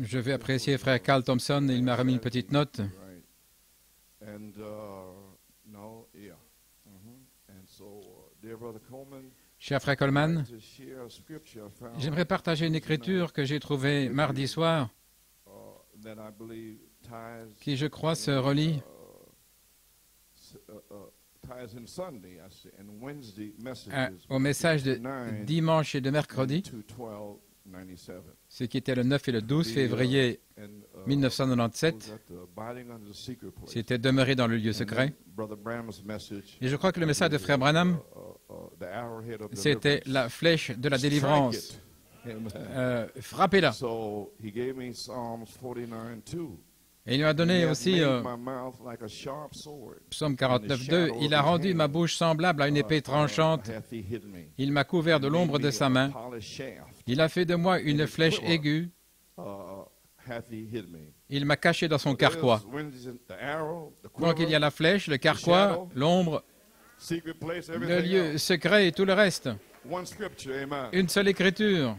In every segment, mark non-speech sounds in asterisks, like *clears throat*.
Je vais apprécier frère Carl Thompson. Il m'a remis une petite note. Cher frère Coleman, j'aimerais partager une écriture que j'ai trouvée mardi soir, qui je crois se relie à- au message de dimanche et de mercredi, ce qui était le 9 et le 12 février 1997. C'était demeuré dans le lieu secret. Et je crois que le message de frère Branham, c'était la flèche de la délivrance. Euh, Frappez-la. Et il m'a donné aussi euh, Psaume 49.2. Il a rendu ma bouche semblable à une épée tranchante. Il m'a couvert de l'ombre de sa main. Il a fait de moi une flèche aiguë. Il m'a caché dans son carquois. Donc il y a la flèche, le carquois, l'ombre, le lieu secret et tout le reste. Une seule écriture.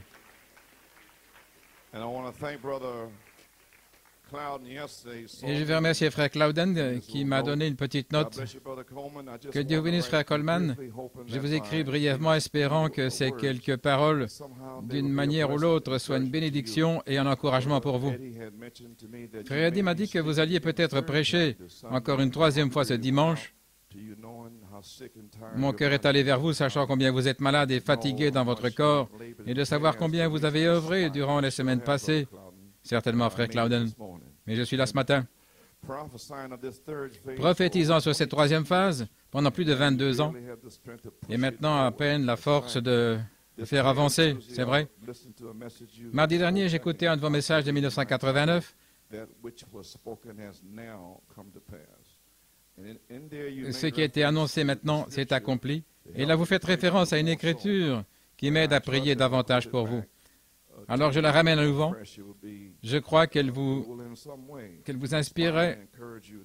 Et je veux remercier frère Clouden euh, qui m'a donné une petite note. Que Dieu vous bénisse, frère Coleman. Je vous écris brièvement espérant que ces quelques paroles, d'une manière ou l'autre, soient une bénédiction et un encouragement pour vous. Frère Eddie m'a dit que vous alliez peut-être prêcher encore une troisième fois ce dimanche. Mon cœur est allé vers vous, sachant combien vous êtes malade et fatigué dans votre corps, et de savoir combien vous avez œuvré durant les semaines passées. Certainement, frère Clouden. Mais je suis là ce matin, prophétisant sur cette troisième phase pendant plus de 22 ans, et maintenant à peine la force de faire avancer, c'est vrai. Mardi dernier, j'écoutais un de vos messages de 1989. Ce qui a été annoncé maintenant s'est accompli. Et là, vous faites référence à une écriture qui m'aide à prier davantage pour vous. Alors je la ramène à nouveau. Je crois qu'elle vous, inspirerait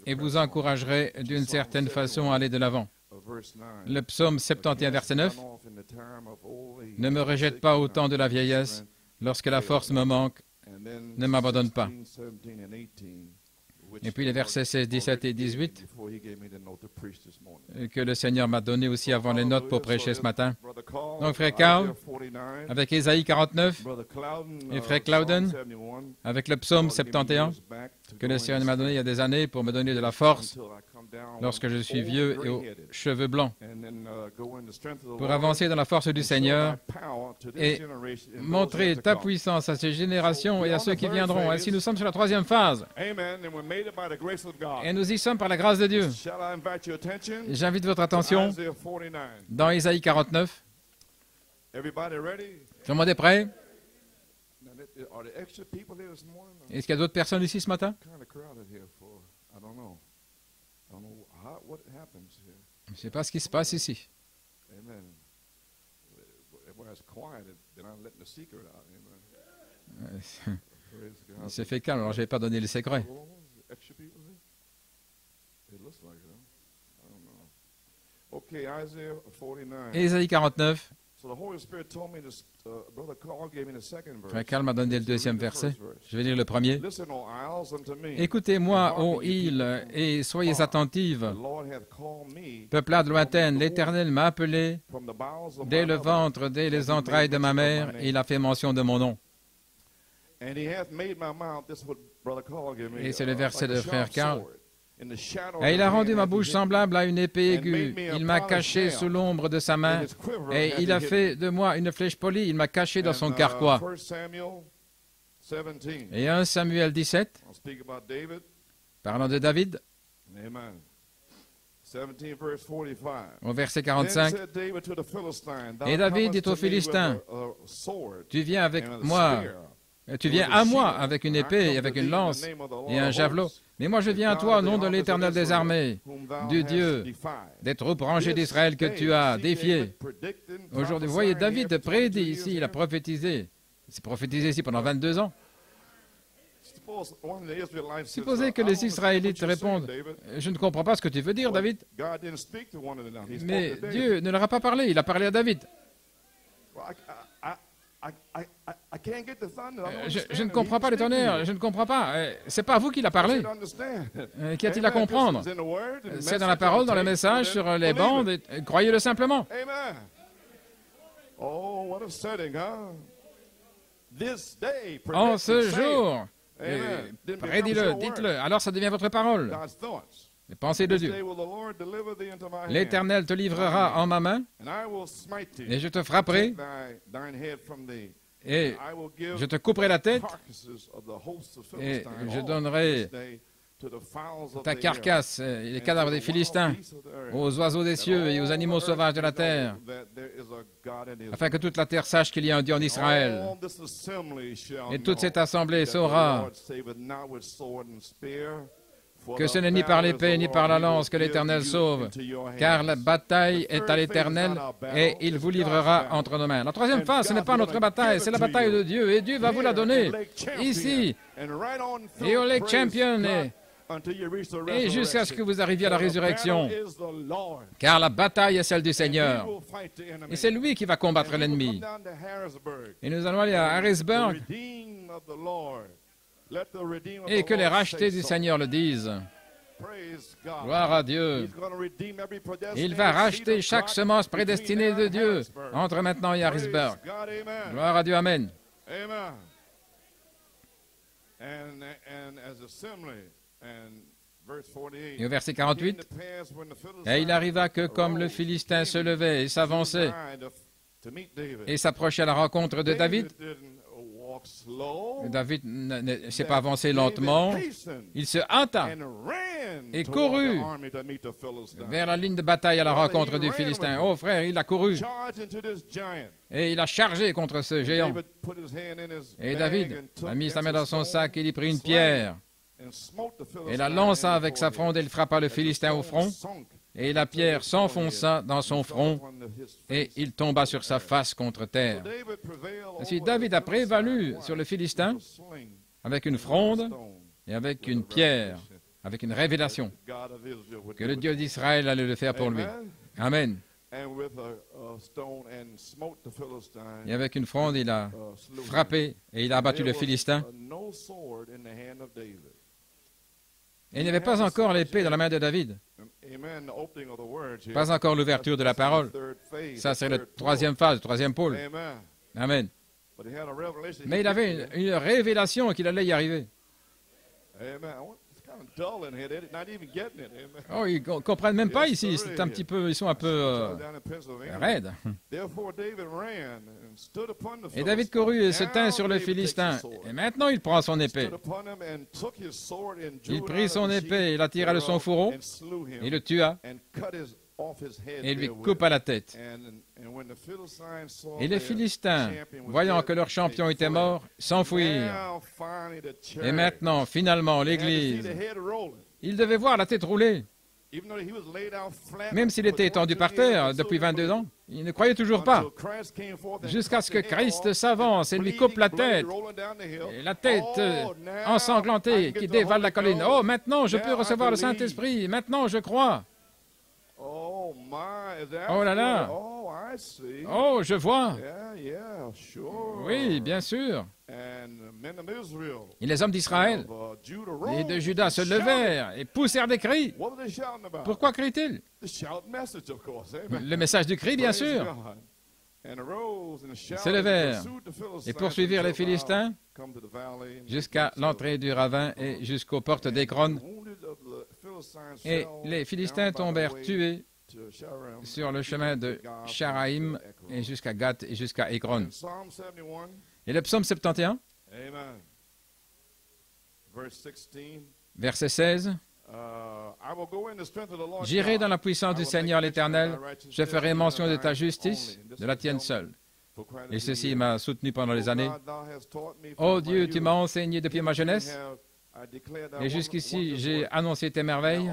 et vous encouragerait d'une certaine façon à aller de l'avant. Le psaume 71, verset 9. Ne me rejette pas au temps de la vieillesse, lorsque la force me manque, ne m'abandonne pas. Et puis les versets 16, 17 et 18 que le Seigneur m'a donné aussi avant les notes pour prêcher ce matin. Donc, frère Carl, avec Ésaïe 49, et frère Clouden, avec le psaume 71, que le Seigneur m'a donné il y a des années pour me donner de la force lorsque je suis vieux et aux cheveux blancs, pour avancer dans la force du Seigneur et montrer ta puissance à ces générations et à ceux qui viendront. Ainsi, nous sommes sur la troisième phase. Et nous y sommes par la grâce de Dieu. J'invite votre attention dans Isaïe 49. Tout le monde est prêt? Est-ce qu'il y a d'autres personnes ici ce matin? Je ne sais pas ce qui se passe ici. Il s'est fait calme, alors je n'ai pas donné le secret. Ésaïe 49. Frère Carl m'a donné le deuxième verset. Je vais lire le premier. Écoutez-moi, ô îles, et soyez attentives. Peuplade lointaine, l'Éternel m'a appelé dès le ventre, dès les entrailles de ma mère, et il a fait mention de mon nom. Et c'est le verset de frère Carl. Et il a rendu ma bouche semblable à une épée aiguë. Il m'a caché sous l'ombre de sa main. Et il a fait de moi une flèche polie. Il m'a caché dans son carquois. Et 1 Samuel 17, parlant de David, au verset 45. Et David dit aux Philistins, tu viens avec moi, tu viens à moi avec une épée et avec une lance et un javelot. Mais moi je viens à toi au nom de l'Éternel des armées, du Dieu des troupes rangées d'Israël que tu as défié. Aujourd'hui, vous voyez, David prédit ici, il a prophétisé. Il s'est prophétisé ici pendant 22 ans. Supposez que les Israélites répondent Je ne comprends pas ce que tu veux dire, David. Mais Dieu ne leur a pas parlé, il a parlé à David. Je, ne comprends pas le tonnerre, je ne comprends pas. C'est pas vous qui l'a parlé. Qu'y a-t-il à comprendre? C'est dans la parole, dans le message, sur les bandes, croyez-le simplement. Oh, en ce jour, prédis-le, dites-le, alors ça devient votre parole. Les pensées de Dieu. L'Éternel te livrera en ma main, et je te frapperai, et je te couperai la tête, et je donnerai ta carcasse et les cadavres des Philistins aux oiseaux des cieux et aux animaux sauvages de la terre, afin que toute la terre sache qu'il y a un Dieu en Israël. Et toute cette assemblée saura que ce n'est ni par l'épée ni par la lance que l'Éternel sauve, car la bataille est à l'Éternel et il vous livrera entre nos mains. La troisième phase, ce n'est pas notre bataille, c'est la bataille de Dieu et Dieu va vous la donner ici et au Lake Champion et jusqu'à ce que vous arriviez à la résurrection. Car la bataille est celle du Seigneur. Et c'est lui qui va combattre l'ennemi. Et nous allons aller à Harrisburg. Et que les rachetés du Seigneur le disent. Gloire à Dieu. Il va racheter chaque semence prédestinée de Dieu entre maintenant et Harrisburg. Gloire à Dieu. Amen. Et au verset 48, Et il arriva que comme le Philistin se levait et s'avançait et s'approchait à la rencontre de David, David ne s'est pas avancé lentement, il se hâta et courut vers la ligne de bataille à la rencontre du Philistin. Oh frère, il a couru. et il a chargé contre ce géant. Et David a mis sa main dans son sac et il y prit une pierre. et la lança avec sa fronde et il frappa le Philistin au front. Et la pierre s'enfonça dans son front et il tomba sur sa face contre terre. Ainsi, David a prévalu sur le Philistin avec une fronde et avec une pierre, avec une révélation que le Dieu d'Israël allait le faire pour lui. Amen. Et avec une fronde, il a frappé et il a abattu le Philistin. Et il n'y avait pas encore l'épée dans la main de David. Pas encore l'ouverture de la parole. Ça, c'est la troisième phase, le troisième pôle. Amen. Mais il avait une, une révélation qu'il allait y arriver. Oh, ils ne comprennent même pas ici. C'est un petit peu, ils sont un peu euh, raides. Et David courut et se tint sur le Philistin. Et maintenant, il prend son épée. Il prit son épée, il la tira de son fourreau, et le tua, et lui coupa la tête. Et les Philistins, voyant que leur champion était mort, s'enfuirent. Et maintenant, finalement, l'Église, ils devaient voir la tête rouler. Même s'il était étendu par terre depuis 22 ans, il ne croyait toujours pas. Jusqu'à ce que Christ s'avance et lui coupe la tête. Et la tête euh, ensanglantée qui dévale la colline. Oh, maintenant je peux recevoir le Saint-Esprit. Maintenant je crois. Oh là là. Oh, oh, je vois. Oui, bien sûr. Et les hommes d'Israël uh, et de Judas se levèrent et poussèrent des cris. Pourquoi crient-ils? Le message du cri, bien sûr. Se levèrent et poursuivirent les Philistins jusqu'à l'entrée du ravin et jusqu'aux portes d'Écron. Et les Philistins tombèrent tués sur le chemin de Sharaim et jusqu'à Gath et jusqu'à Ekron. Et le psaume 71, verset 16. J'irai dans la puissance du Seigneur l'Éternel, je ferai mention de ta justice, de la tienne seule. Et ceci m'a soutenu pendant les années. Ô oh Dieu, tu m'as enseigné depuis ma jeunesse, et jusqu'ici j'ai annoncé tes merveilles.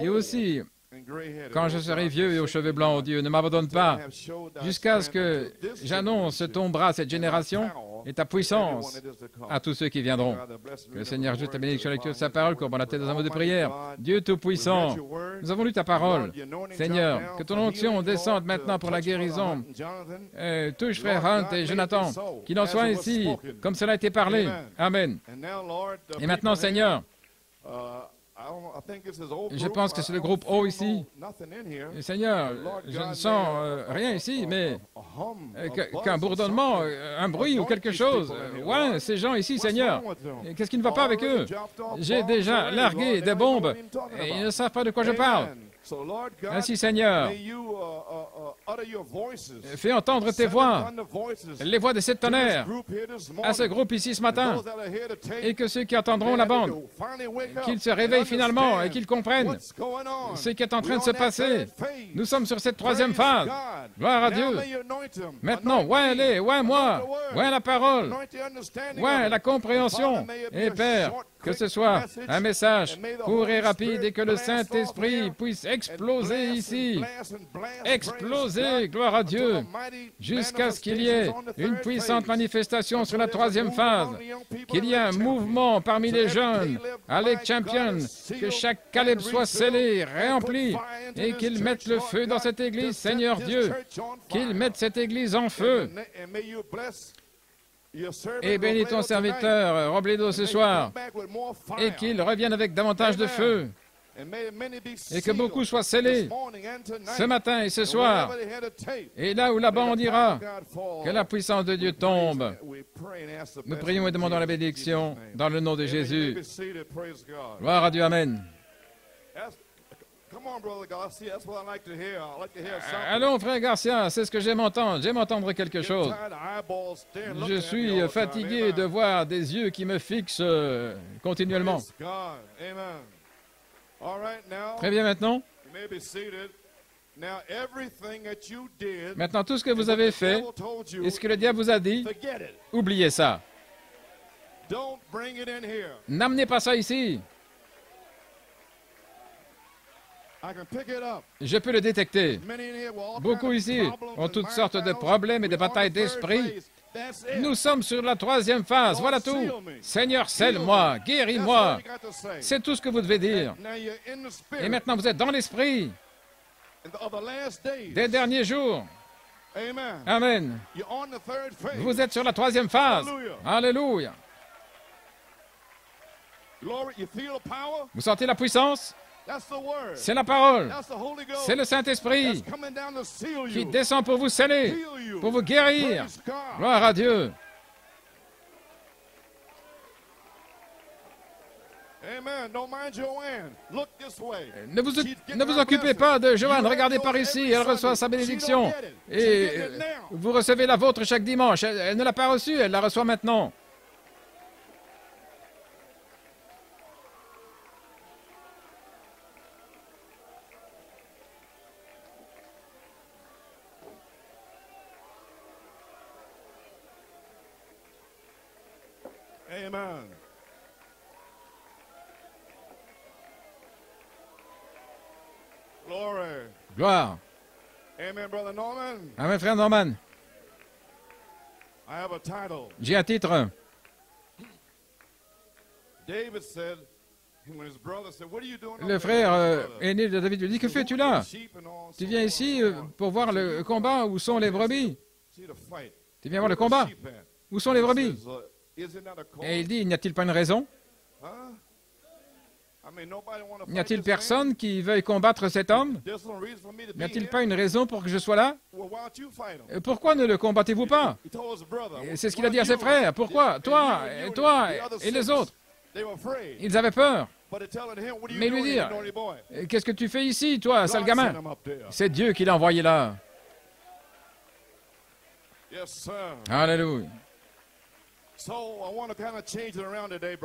Et aussi, quand je serai vieux et aux cheveux blancs, oh Dieu, ne m'abandonne pas jusqu'à ce que j'annonce ton bras à cette génération et ta puissance à tous ceux qui viendront. Que le Seigneur ajoute ta bénédiction la lecture de sa parole, courbant la tête dans un mot de prière. Dieu Tout-Puissant, nous avons lu ta parole. Seigneur, que ton onction descende maintenant pour la guérison. Euh, touche frère Hunt et Jonathan, qu'il en soit ainsi, comme cela a été parlé. Amen. Et maintenant, Seigneur, je pense que c'est le groupe O ici. Seigneur, je ne sens euh, rien ici, mais euh, qu'un bourdonnement, un bruit ou quelque chose. Ouais, ces gens ici, Seigneur, qu'est-ce qui ne va pas avec eux? J'ai déjà largué des bombes. et ils ne savent pas de quoi je parle. Ainsi, Seigneur, uh, uh, uh, fais entendre tes voix, les voix de cette tonnerre, à ce groupe ici ce matin, et que ceux qui entendront la bande, qu'ils se réveillent finalement et qu'ils comprennent ce qui est en train de se passer. Nous sommes sur cette troisième phase. Gloire à Dieu. Maintenant, ouais, allez, ouais, moi, ouais, la parole, ouais, la compréhension. Et Père, que ce soit un message court et rapide et que le Saint-Esprit puisse exploser ici, exploser, gloire à Dieu, jusqu'à ce qu'il y ait une puissante manifestation sur la troisième phase, qu'il y ait un mouvement parmi les jeunes, avec Champion, que chaque Caleb soit scellé, rempli, et qu'il mette le feu dans cette église, Seigneur Dieu, qu'il mette cette église en feu. Et bénis ton serviteur Robledo ce soir, et qu'il revienne avec davantage de feu, et que beaucoup soient scellés ce matin et ce soir, et là où la bande ira, que la puissance de Dieu tombe. Nous prions et demandons la bénédiction dans le nom de Jésus. Gloire à Dieu, Amen. Allons, frère Garcia, c'est ce que j'aime entendre. J'aime entendre quelque chose. Je suis fatigué de voir des yeux qui me fixent euh, continuellement. Très bien maintenant. Maintenant, tout ce que vous avez fait et ce que le diable vous a dit, oubliez ça. N'amenez pas ça ici. Je peux le détecter. Beaucoup ici ont toutes sortes de problèmes et de batailles d'esprit. Nous sommes sur la troisième phase, voilà tout. Seigneur, scelle-moi, guéris-moi. C'est tout ce que vous devez dire. Et maintenant, vous êtes dans l'esprit des derniers jours. Amen. Vous êtes sur la troisième phase. Alléluia. Vous sentez la puissance? C'est la parole. C'est le Saint-Esprit qui descend pour vous sceller, pour vous guérir. Gloire à Dieu. Ne vous, ne vous occupez pas de Joanne. Regardez par ici. Elle reçoit sa bénédiction. Et vous recevez la vôtre chaque dimanche. Elle ne l'a pas reçue. Elle la reçoit maintenant. Amen. Gloire. Amen, brother Norman. Amen, frère Norman. J'ai un titre. Le frère euh, aîné de David lui dit, que fais-tu là? Tu viens ici euh, pour voir le combat où sont les brebis. Tu viens voir le combat Où sont les brebis. et il dit, n'y a-t-il pas une raison? N'y a-t-il personne qui veuille combattre cet homme? N'y a-t-il pas une raison pour que je sois là? Pourquoi ne le combattez-vous pas? C'est ce qu'il a dit à ses frères. Pourquoi? Toi, et toi et les autres. Ils avaient peur. Mais lui dire, qu'est-ce que tu fais ici, toi, sale gamin? C'est Dieu qui l'a envoyé là. Alléluia.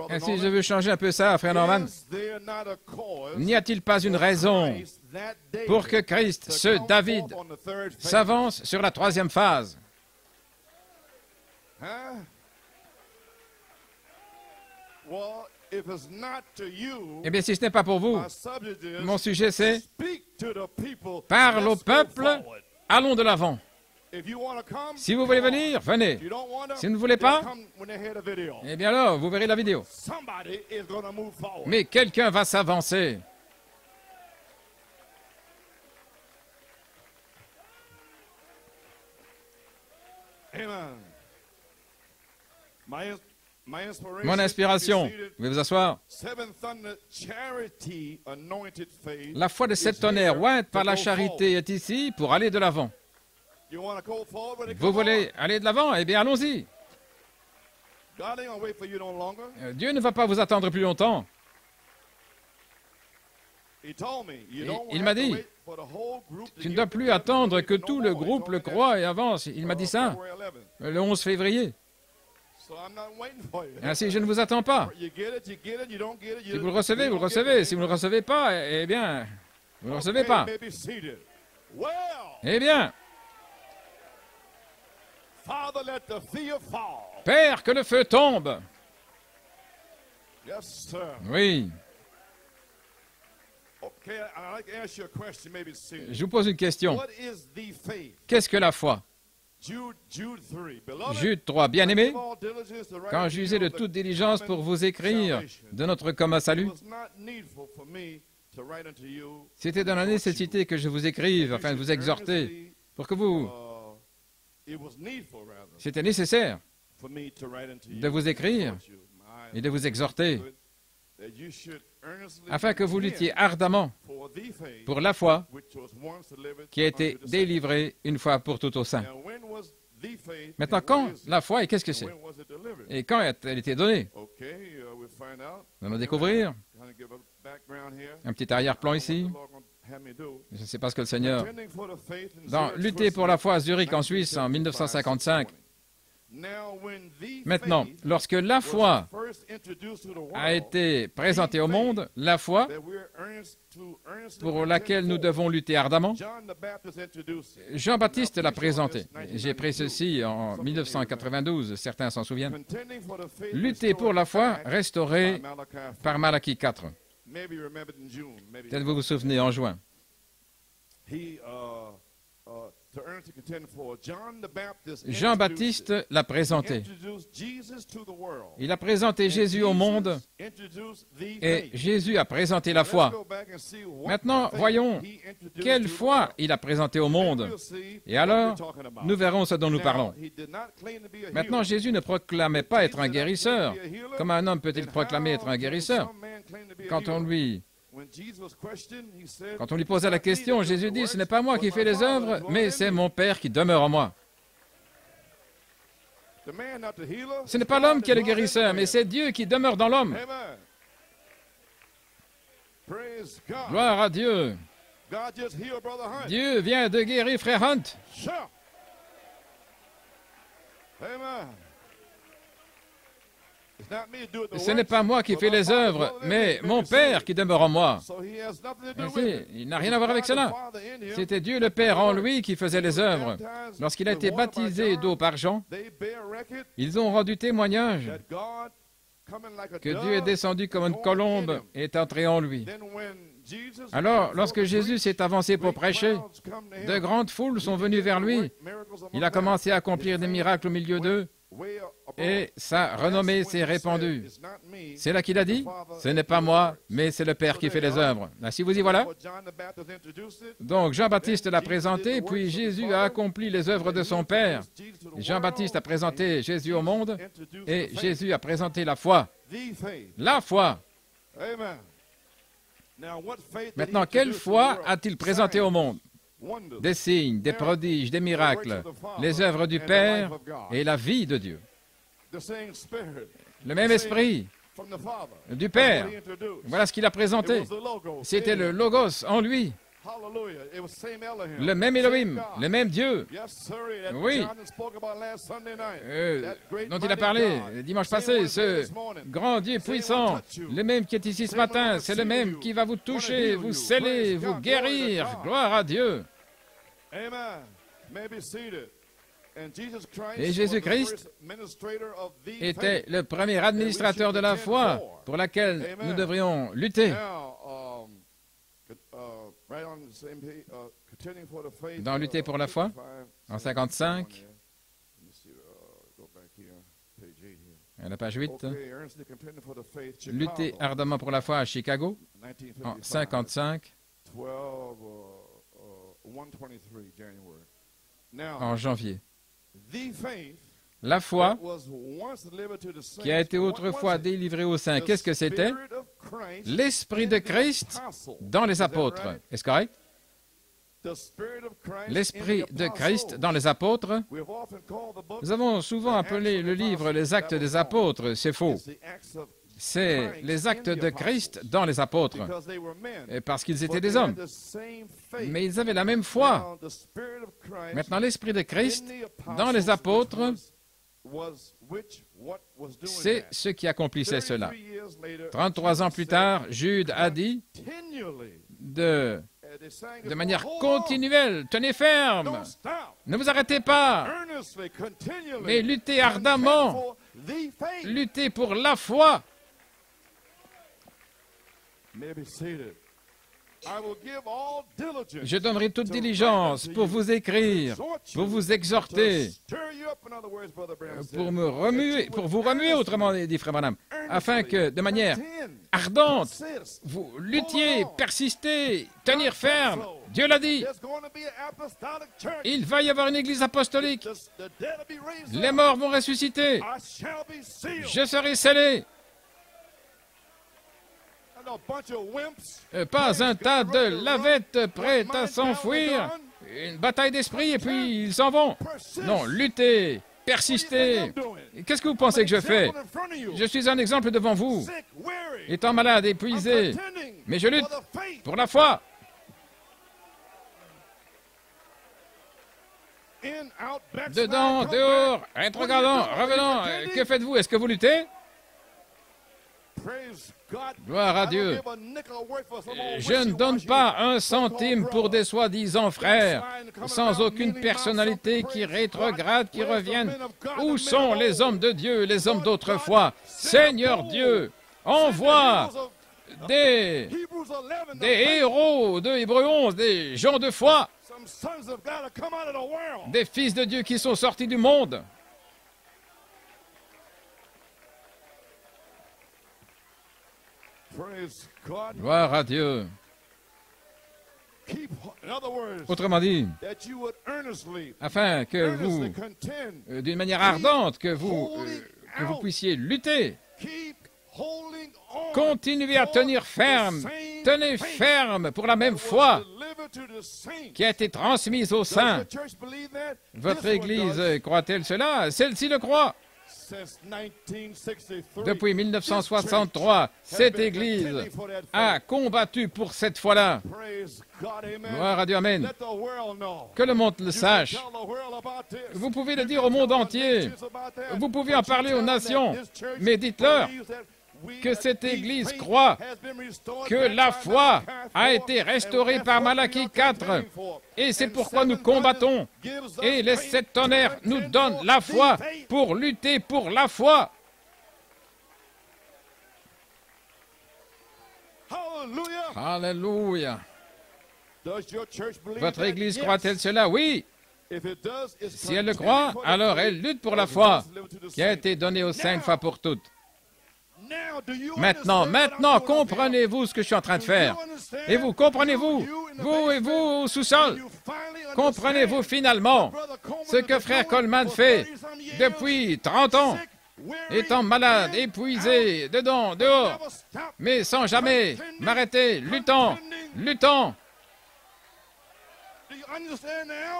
Ainsi, je veux changer un peu ça, frère Norman. N'y a-t-il pas une raison pour que Christ, ce David, s'avance sur la troisième phase? Eh bien, si ce n'est pas pour vous, mon sujet c'est Parle au peuple, allons de l'avant. Si vous voulez venir, venez. Si vous ne voulez pas, eh bien alors, vous verrez la vidéo. Mais quelqu'un va s'avancer. Mon inspiration, vous pouvez vous asseoir. La foi de sept tonnerres, ointe par la charité, est ici pour aller de l'avant. Vous voulez aller de l'avant? Eh bien, allons-y. Euh, Dieu ne va pas vous attendre plus longtemps. Il m'a dit, tu ne dois plus attendre que tout le groupe le croit et avance. Il m'a dit ça le 11 février. Ainsi, je ne vous attends pas. Si vous le recevez, vous le recevez. Si vous ne le recevez pas, eh bien, vous ne le recevez pas. Eh bien, Père, que le feu tombe. Oui. Je vous pose une question. Qu'est-ce que la foi? Jude 3, bien-aimé, quand j'usais de toute diligence pour vous écrire de notre commun salut, c'était dans la nécessité que je vous écrive afin de vous exhorter, pour que vous... C'était nécessaire de vous écrire et de vous exhorter afin que vous luttiez ardemment pour la foi qui a été délivrée une fois pour toutes au sein. Maintenant, quand la foi, et qu'est-ce que c'est Et quand a-t-elle été donnée Nous allons découvrir. Un petit arrière-plan ici. Je ne sais pas ce que le Seigneur... Dans Lutter pour la foi à Zurich en Suisse en 1955, Maintenant, lorsque la foi a été présentée au monde, la foi pour laquelle nous devons lutter ardemment, Jean-Baptiste l'a présentée. J'ai pris ceci en 1992, certains s'en souviennent. Lutter pour la foi restaurée par Malachi 4. Peut-être vous vous souvenez en juin. Jean-Baptiste l'a présenté. Il a présenté Jésus au monde. et Jésus a présenté la foi. Maintenant, voyons quelle foi il a présenté au monde. Et alors, nous verrons ce dont nous parlons. Maintenant, Jésus ne proclamait pas être un guérisseur. Comment un homme peut-il proclamer être un guérisseur? Quand on lui quand on lui posait la question, Jésus dit, ce n'est pas moi qui fais les œuvres, mais c'est mon Père qui demeure en moi. Ce n'est pas l'homme qui est le guérisseur, mais c'est Dieu qui demeure dans l'homme. Gloire à Dieu. Dieu vient de guérir Frère Hunt. Amen. Ce n'est pas moi qui fais les œuvres, mais mon Père qui demeure en moi. il n'a rien à voir avec cela. C'était Dieu le Père en lui qui faisait les œuvres. Lorsqu'il a été baptisé d'eau par Jean, ils ont rendu témoignage que Dieu est descendu comme une colombe et est entré en lui. Alors, lorsque Jésus s'est avancé pour prêcher, de grandes foules sont venues vers lui. Il a commencé à accomplir des miracles au milieu d'eux et sa renommée s'est répandue. C'est là qu'il a dit, ce n'est pas moi, mais c'est le Père qui fait les œuvres. si vous y voilà. Donc Jean-Baptiste l'a présenté, puis Jésus a accompli les œuvres de son Père. Jean-Baptiste a présenté Jésus au monde, et Jésus a présenté la foi. La foi. Maintenant, quelle foi a-t-il présenté au monde? Des signes, des prodiges, des miracles, les œuvres du Père et la vie de Dieu. Le même esprit du Père. Voilà ce qu'il a présenté. C'était le Logos en lui. Le même Elohim, le même Dieu. Oui. Euh, dont il a parlé dimanche passé, ce grand Dieu puissant, le même qui est ici ce matin, c'est le même qui va vous toucher, vous sceller, vous guérir. Gloire à Dieu. Et Jésus-Christ était le premier administrateur de la foi pour laquelle nous devrions lutter. dans Lutter pour la foi, en 55, à la page 8, Lutter ardemment pour la foi à Chicago, en 55, en janvier. La foi qui a été autrefois délivrée aux saints, qu'est-ce que c'était? L'Esprit de Christ dans les apôtres. Est-ce correct? L'Esprit de Christ dans les apôtres. Nous avons souvent appelé le livre les actes des apôtres. C'est faux. C'est les actes de Christ dans les apôtres, parce qu'ils étaient des hommes. Mais ils avaient la même foi. Maintenant, l'Esprit de Christ dans les apôtres, c'est ce qui accomplissait cela. 33 ans plus tard, Jude a dit de, de manière continuelle, tenez ferme, ne vous arrêtez pas, mais luttez ardemment, luttez pour la foi. Je donnerai toute diligence pour vous écrire, pour vous exhorter, pour me remuer, pour vous remuer, autrement dit Frère Madame, afin que, de manière ardente, vous luttiez, persistez, tenir ferme. Dieu l'a dit. Il va y avoir une église apostolique. Les morts vont ressusciter. Je serai scellé. Euh, pas un tas de lavettes prêtes à s'enfuir. Une bataille d'esprit et puis ils s'en vont. Non, luttez, persistez. Qu'est-ce que vous pensez que je fais? Je suis un exemple devant vous, étant malade, épuisé, mais je lutte pour la foi. Dedans, dehors, rétrogradant, revenant. Que faites-vous? Est-ce que vous luttez? Gloire à Dieu. Je ne donne pas un centime pour des soi-disant frères, sans aucune personnalité qui rétrograde, qui reviennent. Où sont les hommes de Dieu, les hommes d'autrefois Seigneur Dieu, envoie des, des héros de Hébreu 11, des gens de foi, des fils de Dieu qui sont sortis du monde. Gloire à Dieu. Autrement dit, afin que vous, euh, d'une manière ardente, que vous, euh, que vous puissiez lutter, continuez à tenir ferme, tenez ferme pour la même foi qui a été transmise aux saints. Votre Église croit-elle cela? Celle-ci le croit. Depuis 1963, cette Église a combattu pour cette foi-là. Gloire à Dieu, Amen. Que le monde le sache. Vous pouvez le dire au monde entier. Vous pouvez en parler aux nations. Mais dites-leur que cette Église croit que la foi a été restaurée par Malachie 4. Et c'est pourquoi nous combattons. Et les sept tonnerres nous donnent la foi pour lutter pour la foi. Alléluia. Votre Église croit-elle cela? Oui. Si elle le croit, alors elle lutte pour la foi qui a été donnée aux une fois pour toutes. Maintenant, maintenant, comprenez-vous ce que je suis en train de faire? Et vous, comprenez-vous? Vous et vous sous-sol, comprenez-vous finalement ce que frère Coleman fait depuis 30 ans? Étant malade, épuisé, dedans, dehors, mais sans jamais m'arrêter, luttant, luttant.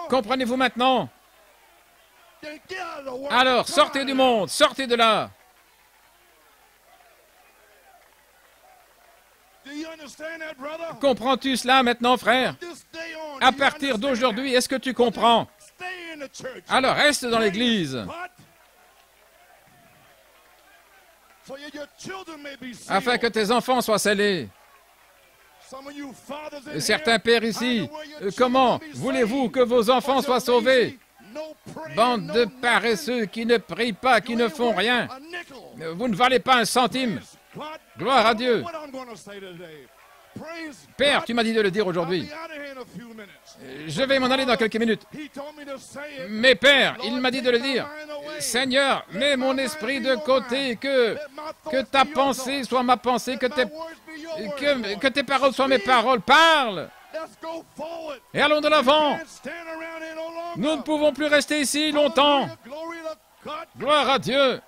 Comprenez-vous maintenant? Alors, sortez du monde, sortez de là. Comprends-tu cela maintenant, frère? À partir d'aujourd'hui, est-ce que tu comprends? Alors reste dans l'Église. Afin que tes enfants soient scellés. Certains pères ici, euh, comment voulez-vous que vos enfants soient sauvés? Bande de paresseux qui ne prient pas, qui ne font rien. Vous ne valez pas un centime. Gloire à Dieu. Père, tu m'as dit de le dire aujourd'hui. Je vais m'en aller dans quelques minutes. Mais Père, il m'a dit de le dire. Seigneur, mets mon esprit de côté, que, que ta pensée soit ma pensée, que tes, que, que tes paroles soient mes paroles. Parle et allons de l'avant. Nous ne pouvons plus rester ici longtemps. Gloire à Dieu.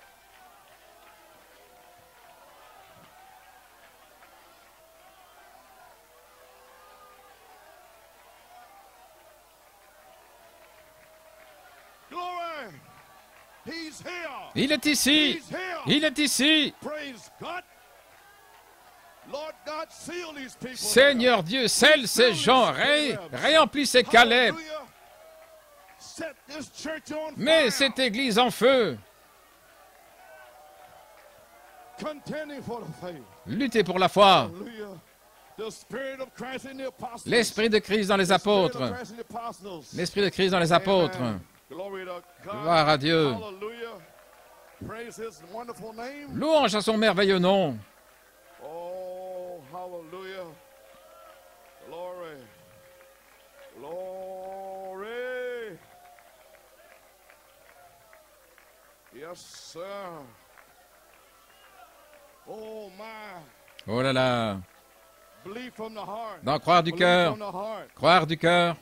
Il est ici. Il est ici. Seigneur Dieu, scelle ces gens, ré, réemplis ces Caleb. Mets cette église en feu. Luttez pour la foi. L'esprit de Christ dans les apôtres. L'esprit de Christ dans les apôtres. Gloire à Dieu. Louange à son merveilleux nom. Oh, hallelujah. Glory. Glory. Yes, sir. Oh, my. Oh là là. D'en croire du cœur. Croire du cœur.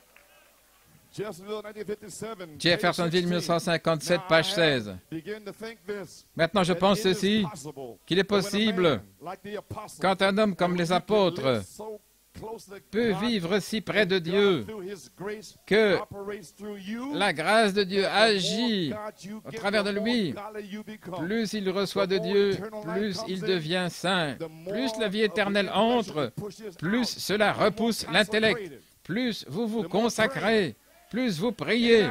Jeffersonville 1957, page 16. Maintenant, je pense ceci, qu'il est possible, quand un homme comme les apôtres peut vivre si près de Dieu que la grâce de Dieu agit au travers de lui. Plus il reçoit de Dieu, plus il devient saint. Plus la vie éternelle entre, plus cela repousse l'intellect. Plus vous vous consacrez plus vous priez,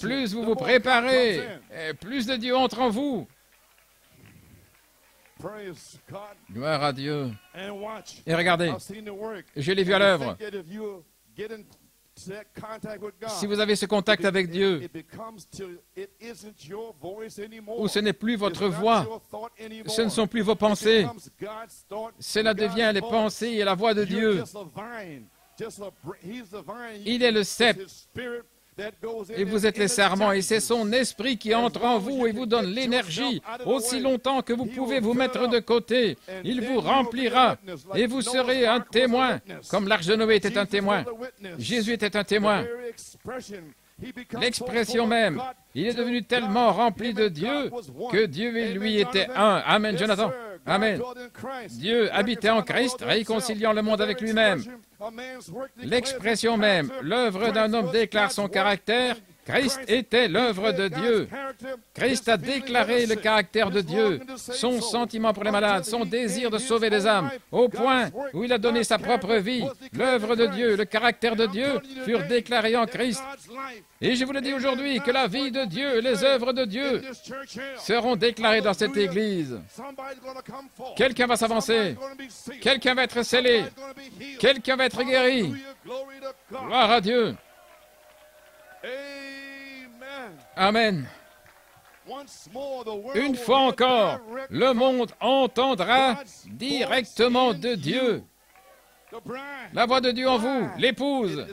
plus vous vous préparez, et plus de Dieu entre en vous. Gloire à Dieu. Et regardez, je l'ai vu à l'œuvre. Si vous avez ce contact avec Dieu, où ce n'est plus votre voix, ce ne sont plus vos pensées, cela devient les pensées et la voix de Dieu. Il est le cep. Et vous êtes les serments, et c'est son esprit qui entre en vous et vous donne l'énergie aussi longtemps que vous pouvez vous mettre de côté. Il vous remplira et vous serez un témoin, comme l'arche de Noé était un témoin. Jésus était un témoin. L'expression même, il est devenu tellement rempli de Dieu que Dieu et lui étaient un. Amen, Jonathan. Amen. Dieu habitait en Christ, réconciliant le monde avec lui-même. L'expression même, l'œuvre d'un homme déclare son caractère, Christ était l'œuvre de Dieu. Christ a déclaré le caractère de Dieu, son sentiment pour les malades, son désir de sauver les âmes, au point où il a donné sa propre vie. L'œuvre de Dieu, le caractère de Dieu furent déclarés en Christ. Et je vous le dis aujourd'hui que la vie de Dieu, les œuvres de Dieu seront déclarées dans cette Église. Quelqu'un va s'avancer. Quelqu'un va être scellé. Quelqu'un va être guéri. Gloire à Dieu. Amen. Une fois encore, le monde entendra directement de Dieu. La voix de Dieu en vous, l'épouse.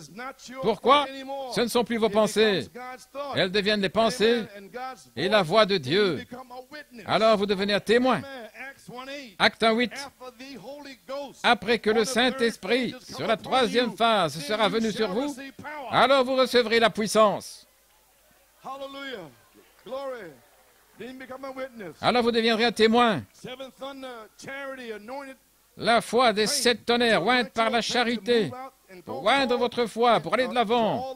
Pourquoi? Ce ne sont plus vos pensées. Elles deviennent les pensées et la voix de Dieu. Alors vous devenez un témoin. Acte 1, 8. Après que le Saint-Esprit, sur la troisième phase, sera venu sur vous, alors vous recevrez la puissance. Alors vous deviendrez un témoin. La foi des sept tonnerres, ointe par la charité, pour oindre votre foi, pour aller de l'avant,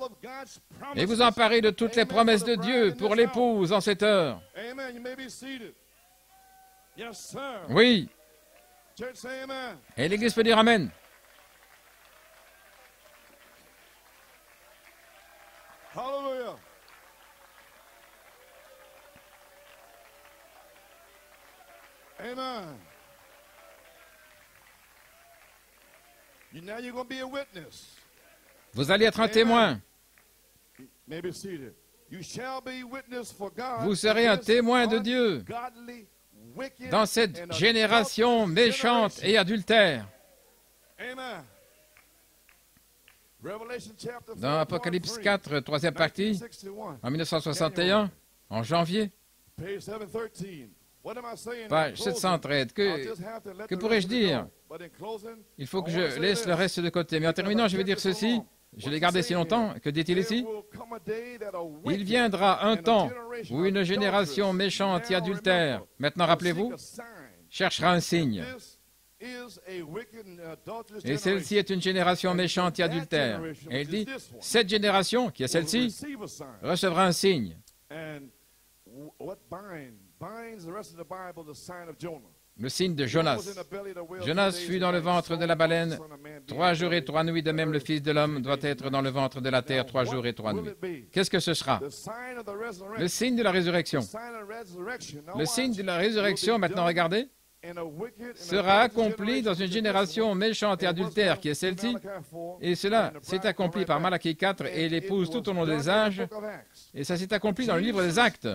et vous emparer de toutes les promesses de Dieu pour l'épouse en cette heure. Oui. Et l'Église peut dire Amen. Hallelujah. Amen. Vous allez être un témoin. Vous serez un témoin de Dieu dans cette génération méchante et adultère. Dans Apocalypse 4, troisième partie, en 1961, en janvier, page 713, que, que pourrais-je dire? Il faut que je laisse le reste de côté. Mais en terminant, je vais dire ceci. Je l'ai gardé si longtemps. Que dit-il ici Il viendra un temps où une génération méchante et adultère, maintenant rappelez-vous, cherchera un signe. Et celle-ci est une génération méchante et adultère. Et il dit, cette génération, qui est celle-ci, recevra un signe. Le signe de Jonas. Jonas fut dans le ventre de la baleine. Trois jours et trois nuits, de même le Fils de l'homme doit être dans le ventre de la terre trois jours et trois nuits. Qu'est-ce que ce sera? Le signe de la résurrection. Le signe de la résurrection, maintenant regardez, sera accompli dans une génération méchante et adultère qui est celle-ci. Et cela s'est accompli par Malachie 4 et l'épouse tout au long des âges. Et ça s'est accompli dans le livre des Actes.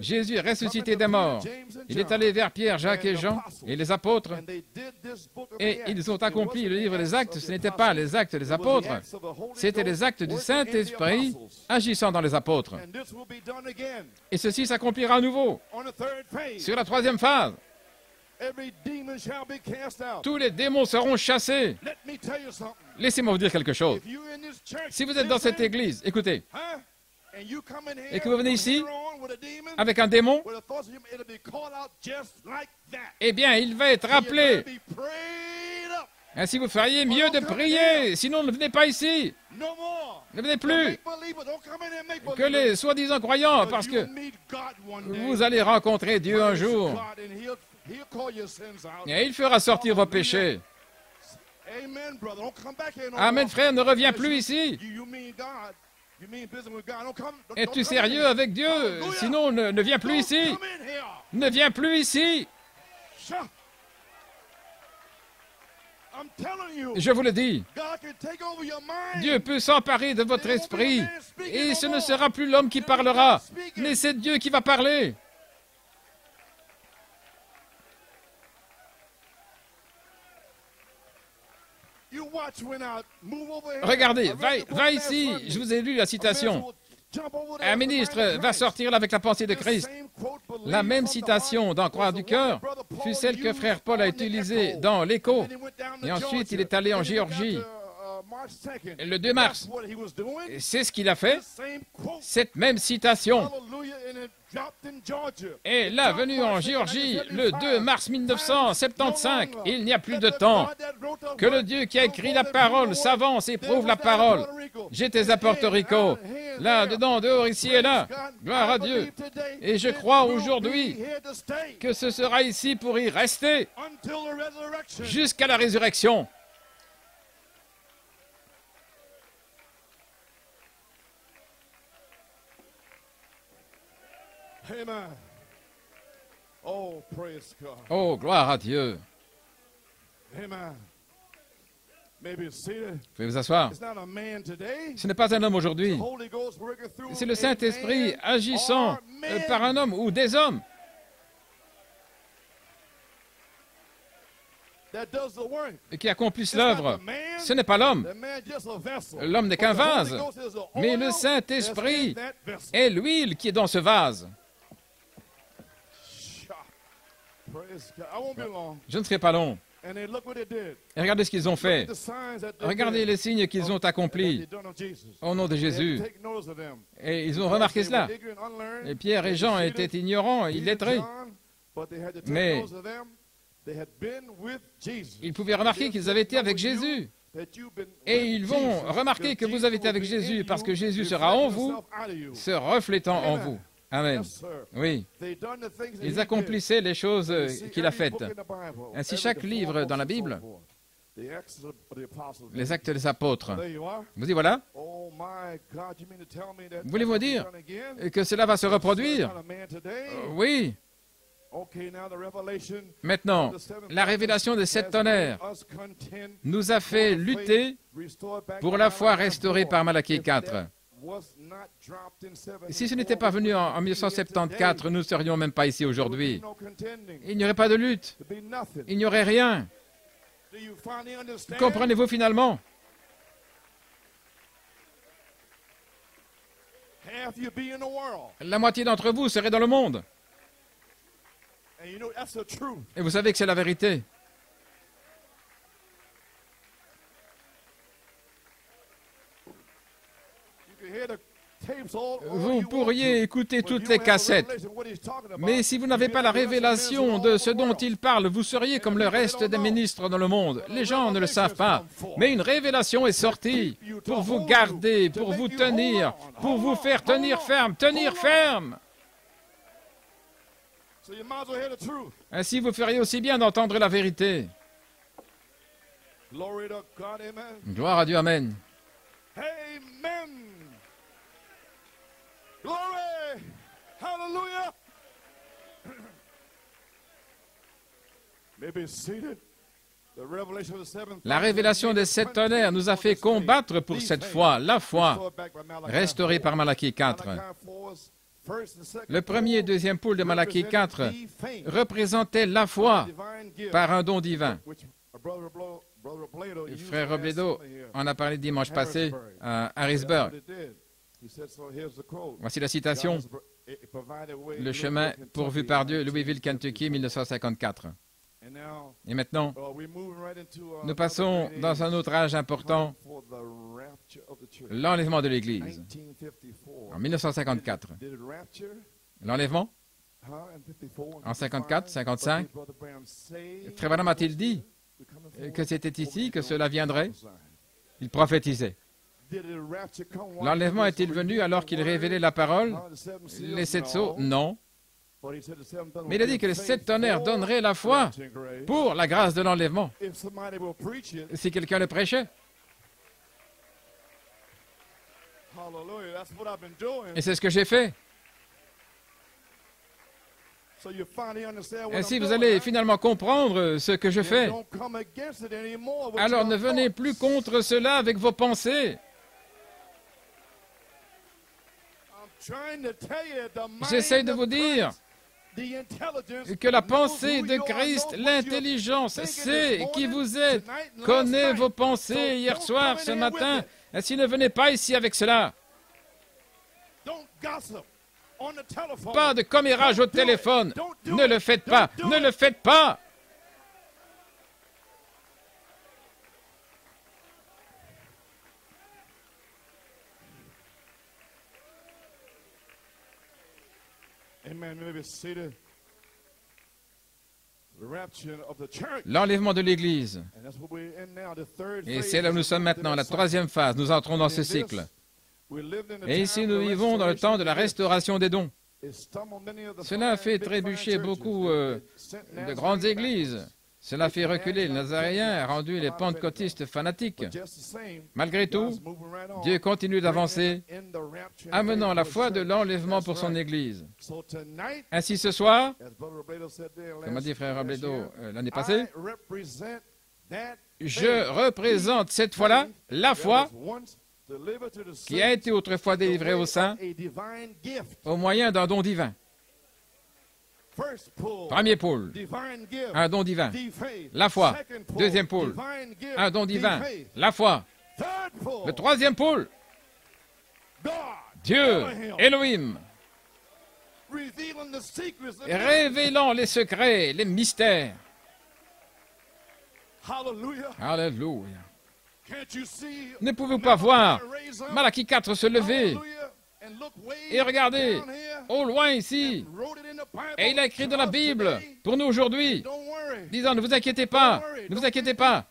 Jésus est ressuscité des morts. Il est allé vers Pierre, Jacques et Jean et les apôtres. Et ils ont accompli le livre des Actes. Ce n'était pas les actes des apôtres. C'était les actes du Saint-Esprit agissant dans les apôtres. Et ceci s'accomplira à nouveau sur la troisième phase. Tous les démons seront chassés. Laissez-moi vous dire quelque chose. Si vous êtes dans cette église, écoutez, et que vous venez ici avec un démon, eh bien, il va être appelé. Ainsi, vous feriez mieux de prier, sinon ne venez pas ici. Ne venez plus. que les soi-disant croyants, parce que vous allez rencontrer Dieu un jour. Et il fera sortir vos péchés. Amen, frère, ne reviens plus ici. Es-tu sérieux avec Dieu? Sinon, ne, ne viens plus ici. Ne viens plus ici. Je vous le dis, Dieu peut s'emparer de votre esprit. et ce ne sera plus l'homme qui parlera, mais c'est Dieu qui va parler. Regardez, va, ici, je vous ai lu la citation. Un ministre va sortir avec la pensée de Christ. La même citation dans Croix du cœur fut celle que frère Paul a utilisée dans l'écho. Et ensuite, il est allé en Géorgie le 2 mars. C'est ce qu'il a fait, cette même citation. Et là, venu en Géorgie le 2 mars 1975, il n'y a plus de temps. Que le Dieu qui a écrit la parole s'avance et prouve la parole. J'étais à Porto Rico, là, dedans, dehors, ici et là. Gloire à Dieu. Et je crois aujourd'hui que ce sera ici pour y rester jusqu'à la résurrection. Oh, oh, gloire à Dieu. Vous pouvez vous asseoir. Ce n'est pas un homme aujourd'hui. C'est le Saint-Esprit agissant par un homme ou des hommes. et qui accomplissent l'œuvre. Ce n'est pas l'homme. L'homme n'est qu'un vase, mais le Saint-Esprit est l'huile qui est dans ce vase. Je ne serai pas long. Et regardez ce qu'ils ont fait. Regardez les signes qu'ils ont accomplis au nom de Jésus. Et ils ont remarqué cela. Et Pierre et Jean étaient ignorants, illettrés. Mais ils pouvaient remarquer qu'ils avaient été avec Jésus. Et ils vont remarquer que vous avez été avec Jésus parce que Jésus sera en vous, se reflétant en vous. Amen. Oui. Ils accomplissaient les choses qu'il a faites. Ainsi, chaque livre dans la Bible, les actes des apôtres, vous dites voilà, voulez-vous dire que cela va se reproduire? Oui. Maintenant, la révélation de sept tonnerres nous a fait lutter pour la foi restaurée par Malachie 4. Si ce n'était pas venu en, en 1974, nous ne serions même pas ici aujourd'hui. Il n'y aurait pas de lutte. Il n'y aurait rien. Comprenez-vous finalement? La moitié d'entre vous serait dans le monde. Et vous savez que c'est la vérité. Vous pourriez écouter toutes les cassettes, mais si vous n'avez pas la révélation de ce dont il parle, vous seriez comme le reste des ministres dans le monde. Les gens ne le savent pas, mais une révélation est sortie pour vous garder, pour vous tenir, pour vous faire tenir ferme, tenir ferme. Ainsi, vous feriez aussi bien d'entendre la vérité. Gloire à Dieu, Amen. Amen. The seventh La révélation des sept tonnerres nous a fait combattre pour cette foi, la foi, restaurée par Malachie 4. Le premier et deuxième pôle de Malachie 4 représentaient la foi par un don divin. Frère Robledo en a parlé dimanche passé à Harrisburg. Voici la citation. Le chemin pourvu par Dieu, Louisville, Kentucky, 1954. Et maintenant, nous passons dans un autre âge important, l'enlèvement de l'Église. En 1954. L'enlèvement? En 54, 55. Frère Branham a-t-il dit que c'était ici que cela viendrait Il prophétisait. L'enlèvement est-il venu alors qu'il révélait la parole? Les sept sceaux? Non. Mais il a dit que les sept tonnerres donneraient la foi pour la grâce de l'enlèvement. Si quelqu'un le prêchait. Et c'est ce que j'ai fait. Ainsi, vous allez finalement comprendre ce que je fais. Alors ne venez plus contre cela avec vos pensées. J'essaie de vous dire que la pensée de Christ, l'intelligence, sait qui vous êtes, connaît vos pensées hier soir, ce matin. Ainsi, ne venez pas ici avec cela. Pas de commérage au téléphone. Ne le faites pas. Ne le faites pas. L'enlèvement de l'Église. Et c'est là où nous sommes maintenant, la troisième phase. Nous entrons dans ce cycle. Et ici, nous vivons dans le temps de la restauration des dons. Cela a fait trébucher beaucoup euh, de grandes églises. Cela fait reculer les Nazaréens et rendu les pentecôtistes fanatiques. Malgré tout, Dieu continue d'avancer, amenant la foi de l'enlèvement pour son Église. Ainsi ce soir, comme a dit frère Robledo euh, l'année passée, je représente cette fois-là la foi qui a été autrefois délivrée aux saints au moyen d'un don divin. Premier pôle, un don divin. La foi. Deuxième pôle, un don divin. La foi. Le troisième pôle, Dieu, Elohim, révélant les secrets, les mystères. Alléluia. Ne pouvez-vous pas voir Malachie 4 se lever? Et regardez, au loin ici, et il a écrit dans la Bible pour nous aujourd'hui, disant ne vous inquiétez pas, ne vous inquiétez pas,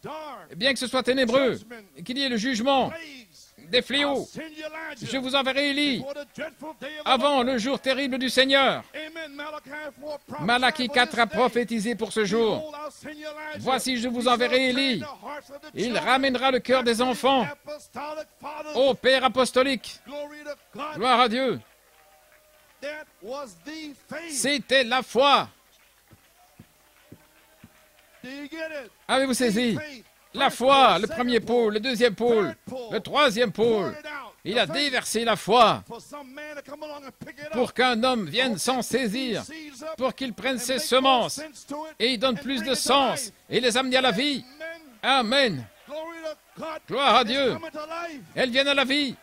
bien que ce soit ténébreux, qu'il y ait le jugement, des fléaux. Je vous enverrai Élie avant le jour terrible du Seigneur. Malachie 4 a prophétisé pour ce jour. Voici, je vous enverrai Élie. Il ramènera le cœur des enfants au Père apostolique. Gloire à Dieu. C'était la foi. Avez-vous saisi? La foi, le premier pôle, le deuxième pôle, le troisième pôle. Il a déversé la foi. pour qu'un homme vienne s'en saisir, pour qu'il prenne ses semences. et il donne plus de sens et les amener à la vie. Amen. Gloire à Dieu. Elles viennent à la vie.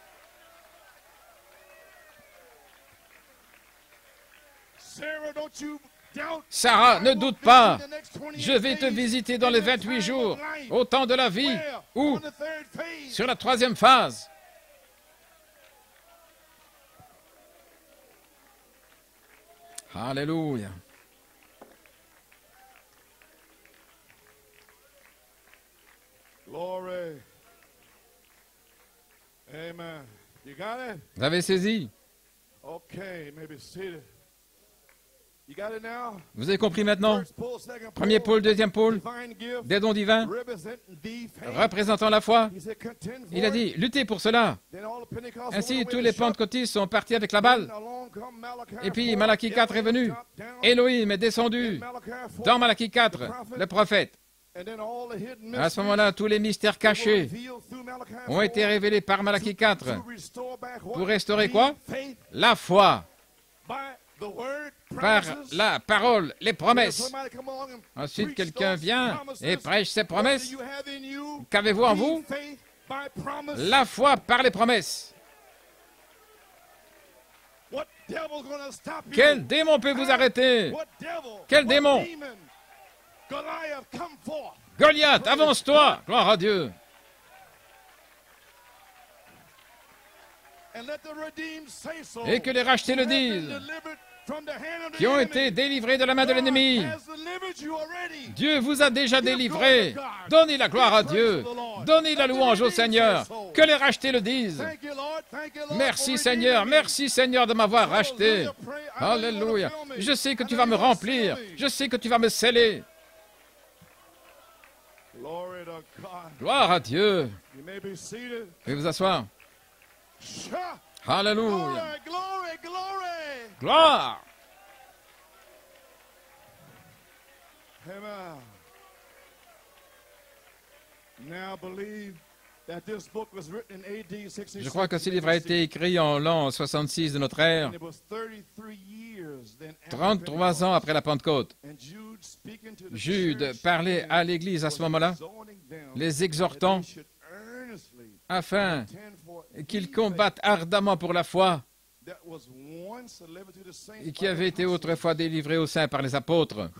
Sarah, ne doute pas. the next 28 Je vais te visiter dans les the 28 time jours, au temps de la vie, ou sur la troisième phase. Alléluia. Glory. Amen. You got it? Vous avez saisi Okay, maybe seated. You got it now? Vous avez compris maintenant? Premier pôle, deuxième pôle, des dons divins, représentant la foi. Il a it. dit, luttez pour cela. Ainsi, tous les pentecôtistes sont partis avec la balle. Malachi Et puis 4, Malachie 4 est venu. Elohim est descendu. Malachi 4, dans Malachie 4, le prophète. À ce moment-là, tous les mystères cachés ont été révélés par Malachie 4 pour restaurer quoi? La foi par la parole, les promesses. Ensuite, quelqu'un vient et prêche ces promesses. Qu'avez-vous en vous? La foi par les promesses. Quel démon peut vous arrêter? Quel démon? Goliath, avance-toi. Gloire à Dieu. Et que les rachetés le disent, qui ont été délivrés de la main de l'ennemi. Dieu vous a déjà délivré. Donnez la gloire à Dieu. Donnez la louange au Seigneur. Que les rachetés le disent. Merci Seigneur, merci Seigneur de m'avoir racheté. Alléluia. Je sais que tu vas me remplir. Je sais que tu vas me sceller. Gloire à Dieu. Veuillez vous asseoir. Alléluia. Gloire. Amen. Now believe that this book was written in AD 66. Je crois que ce livre a été écrit en l'an 66 de notre ère, And it was 33 years then after 33 ans après la Pentecôte. Jude, speaking to the Jude church, parlait à l'Église à ce moment-là, les exhortant afin qu'ils combattent ardemment pour la foi et qui avait été autrefois délivrée au sein par les apôtres.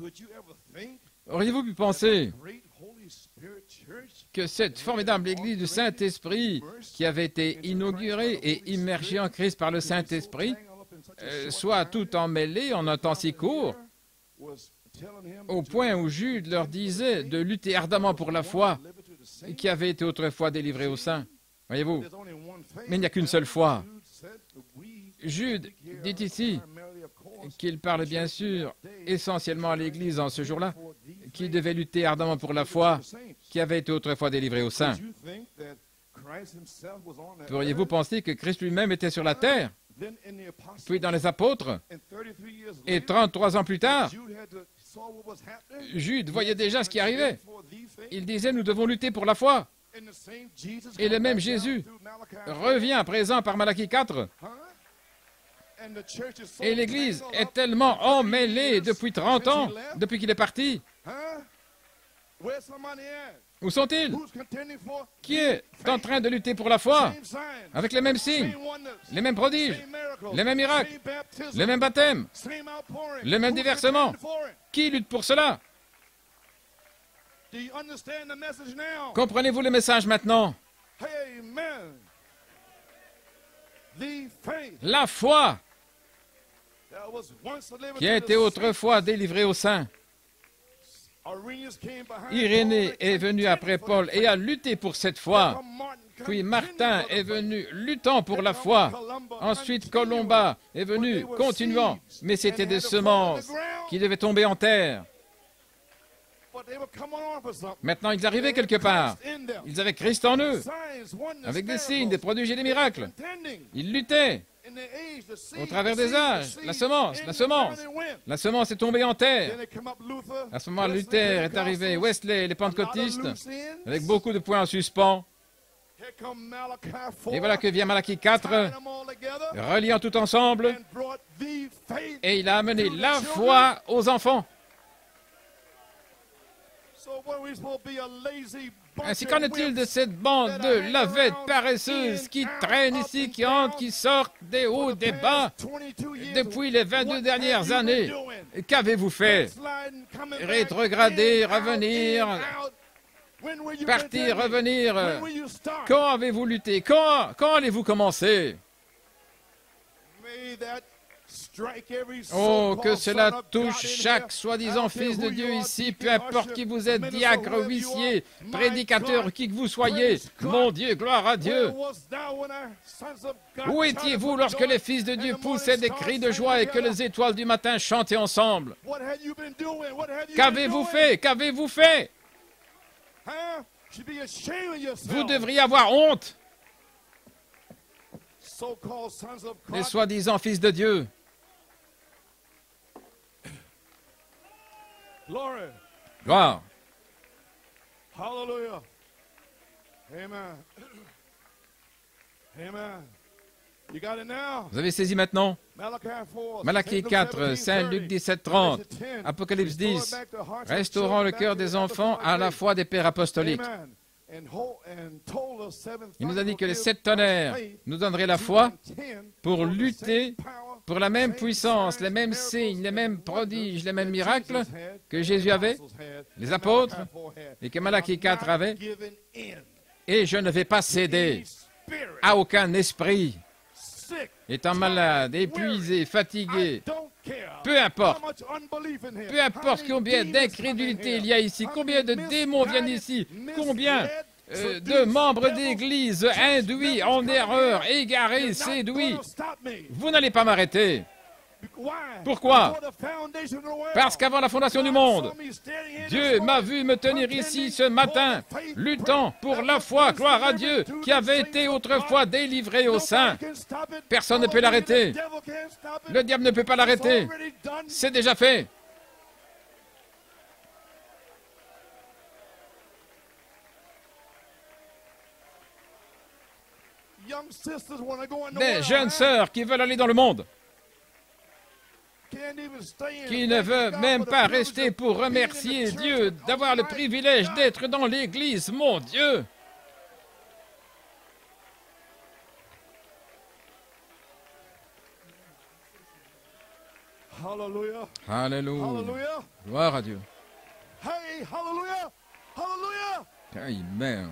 Auriez-vous pu penser que cette formidable Église du Saint-Esprit, qui avait été inaugurée et immergée en Christ par le Saint-Esprit, euh, soit tout emmêlée en un temps si court, au point où Jude leur disait de lutter ardemment pour la foi qui avait été autrefois délivrée au sein. Voyez-vous, mais il n'y a qu'une seule foi. Jude dit ici qu'il parle bien sûr essentiellement à l'Église en ce jour-là, qui devait lutter ardemment pour la foi qui avait été autrefois délivrée au sein. Pourriez-vous penser que Christ lui-même était sur la terre, puis dans les apôtres, et 33 ans plus tard, Jude voyait déjà ce qui arrivait. Il disait, nous devons lutter pour la foi. Et le même Jésus revient à présent par Malachie 4. Et l'Église est tellement emmêlée depuis 30 ans, depuis qu'il est parti. Où sont-ils? Qui est en train de lutter pour la foi? Avec les mêmes signes, les mêmes prodiges, les mêmes miracles, les mêmes baptêmes, les mêmes déversements Qui lutte pour cela? Comprenez-vous le message maintenant? La foi qui a été autrefois délivrée au sein. Irénée est venu après Paul et a lutté pour cette foi. Puis Martin est venu luttant pour la foi. Ensuite Colomba est venu continuant. Mais c'était des semences qui devaient tomber en terre. Maintenant, ils arrivaient quelque part. Ils avaient Christ en eux, avec des signes, des prodiges et des miracles. Ils luttaient au travers des âges. La semence, la semence. La semence est tombée en terre. À ce moment, Luther est arrivé, Wesley, les pentecôtistes, avec beaucoup de points en suspens. Here come Malachi 4, Et voilà que vient Malachie 4, tying them all together, reliant tout ensemble, et il a amené la foi aux enfants. Ainsi qu'en est-il de cette bande de lavettes paresseuses qui traînent ici, qui entrent, qui sortent des hauts, des bas. depuis les 22 dernières années Qu'avez-vous fait? Rétrograder, revenir, Partir, revenir. Quand avez-vous lutté? Quand, quand allez-vous commencer? Oh, que cela touche chaque soi-disant fils de Dieu ici, peu importe qui vous êtes, diacre, huissier, prédicateur, qui que vous soyez. Mon Dieu, gloire à Dieu. Où étiez-vous lorsque les fils de Dieu poussaient des cris de joie et que les étoiles du matin chantaient ensemble? Qu'avez-vous fait? Qu'avez-vous fait? Vous devriez avoir honte, les soi-disant fils de Dieu. Gloire. Hallelujah. Amen. Amen. You got it now? Vous avez saisi maintenant? Malachi 4. Malachie 4, Saint Luc 17, 30, Apocalypse 10, restaurant le cœur des enfants à la foi des pères apostoliques. Il nous a dit que les sept tonnerres nous donneraient la foi pour lutter pour la même puissance, les mêmes signes, les mêmes prodiges, les mêmes miracles que Jésus avait, les apôtres, et que Malachie 4 avait. Et je ne vais pas céder à aucun esprit, étant malade, épuisé, fatigué, peu importe. Peu importe combien d'incrédulité il y a ici, combien de démons viennent ici, combien euh, de membres d'église induits en erreur, égarés, séduits, vous n'allez pas m'arrêter. Pourquoi? Parce qu'avant la fondation du monde, Dieu m'a vu me tenir ici ce matin, luttant pour la foi, gloire à Dieu, qui avait été autrefois délivré au sein. Personne ne peut l'arrêter. Le diable ne peut pas l'arrêter. C'est déjà fait. Des jeunes sœurs qui veulent aller dans le monde, qui ne veulent même pas rester pour remercier Dieu d'avoir le privilège d'être dans l'Église, mon Dieu. Hallelujah. Alléluia. Hallelujah. Gloire à Dieu. Hey, hallelujah. Hallelujah. Amen.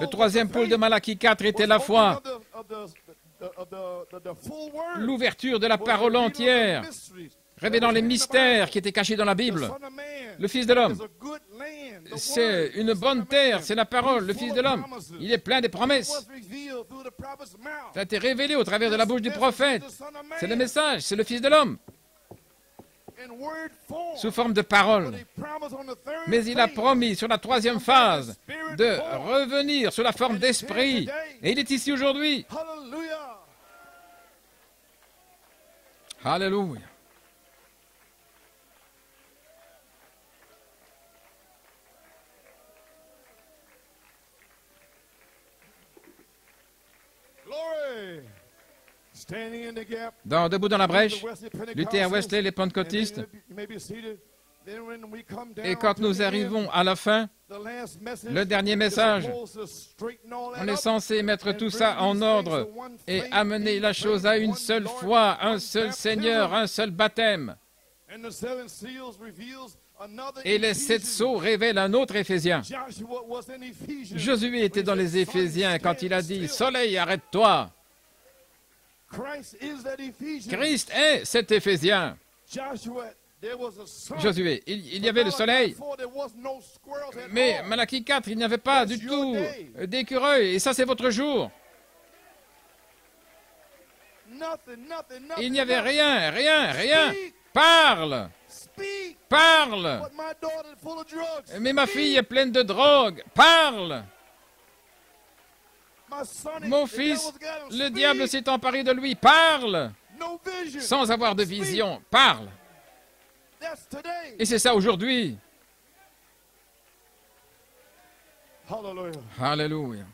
Le troisième pôle de Malachie 4 était la foi, l'ouverture de la parole entière, révélant les mystères qui étaient cachés dans la Bible. Le Fils de l'homme, c'est une bonne terre, c'est la parole, le Fils de l'homme. Il est plein de It promesses. Ça a été révélé au travers de la bouche du prophète. C'est le message, c'est le Fils de l'homme. Sous forme de parole. Mais il a promis sur la troisième phase de revenir sous la forme d'esprit. Et il est ici aujourd'hui. Hallelujah. Alléluia. Glory. Dans, debout dans la brèche. Luther, Wesley, les pentecôtistes. Et quand nous arrivons à la fin, le dernier message, on est censé mettre tout ça en ordre et amener la chose à une seule foi, un seul. Seigneur, un seul baptême. Et les sept sceaux révèlent un autre Éphésien. Josué était dans les Éphésiens quand il a dit Soleil, arrête-toi. Christ est cet Éphésien. Josué, il, il y avait le soleil, Malachi 4, there was no squirrels at mais. Malachie 4, il n'y avait pas du tout d'écureuil. Et ça, c'est votre jour. Il n'y avait rien, rien, rien. Parle, parle. Mais ma fille est pleine de drogue. Parle. Mon fils, le diable s'est emparé de lui. Parle. Sans avoir de vision. Parle. Et c'est ça aujourd'hui. Hallelujah. Alléluia.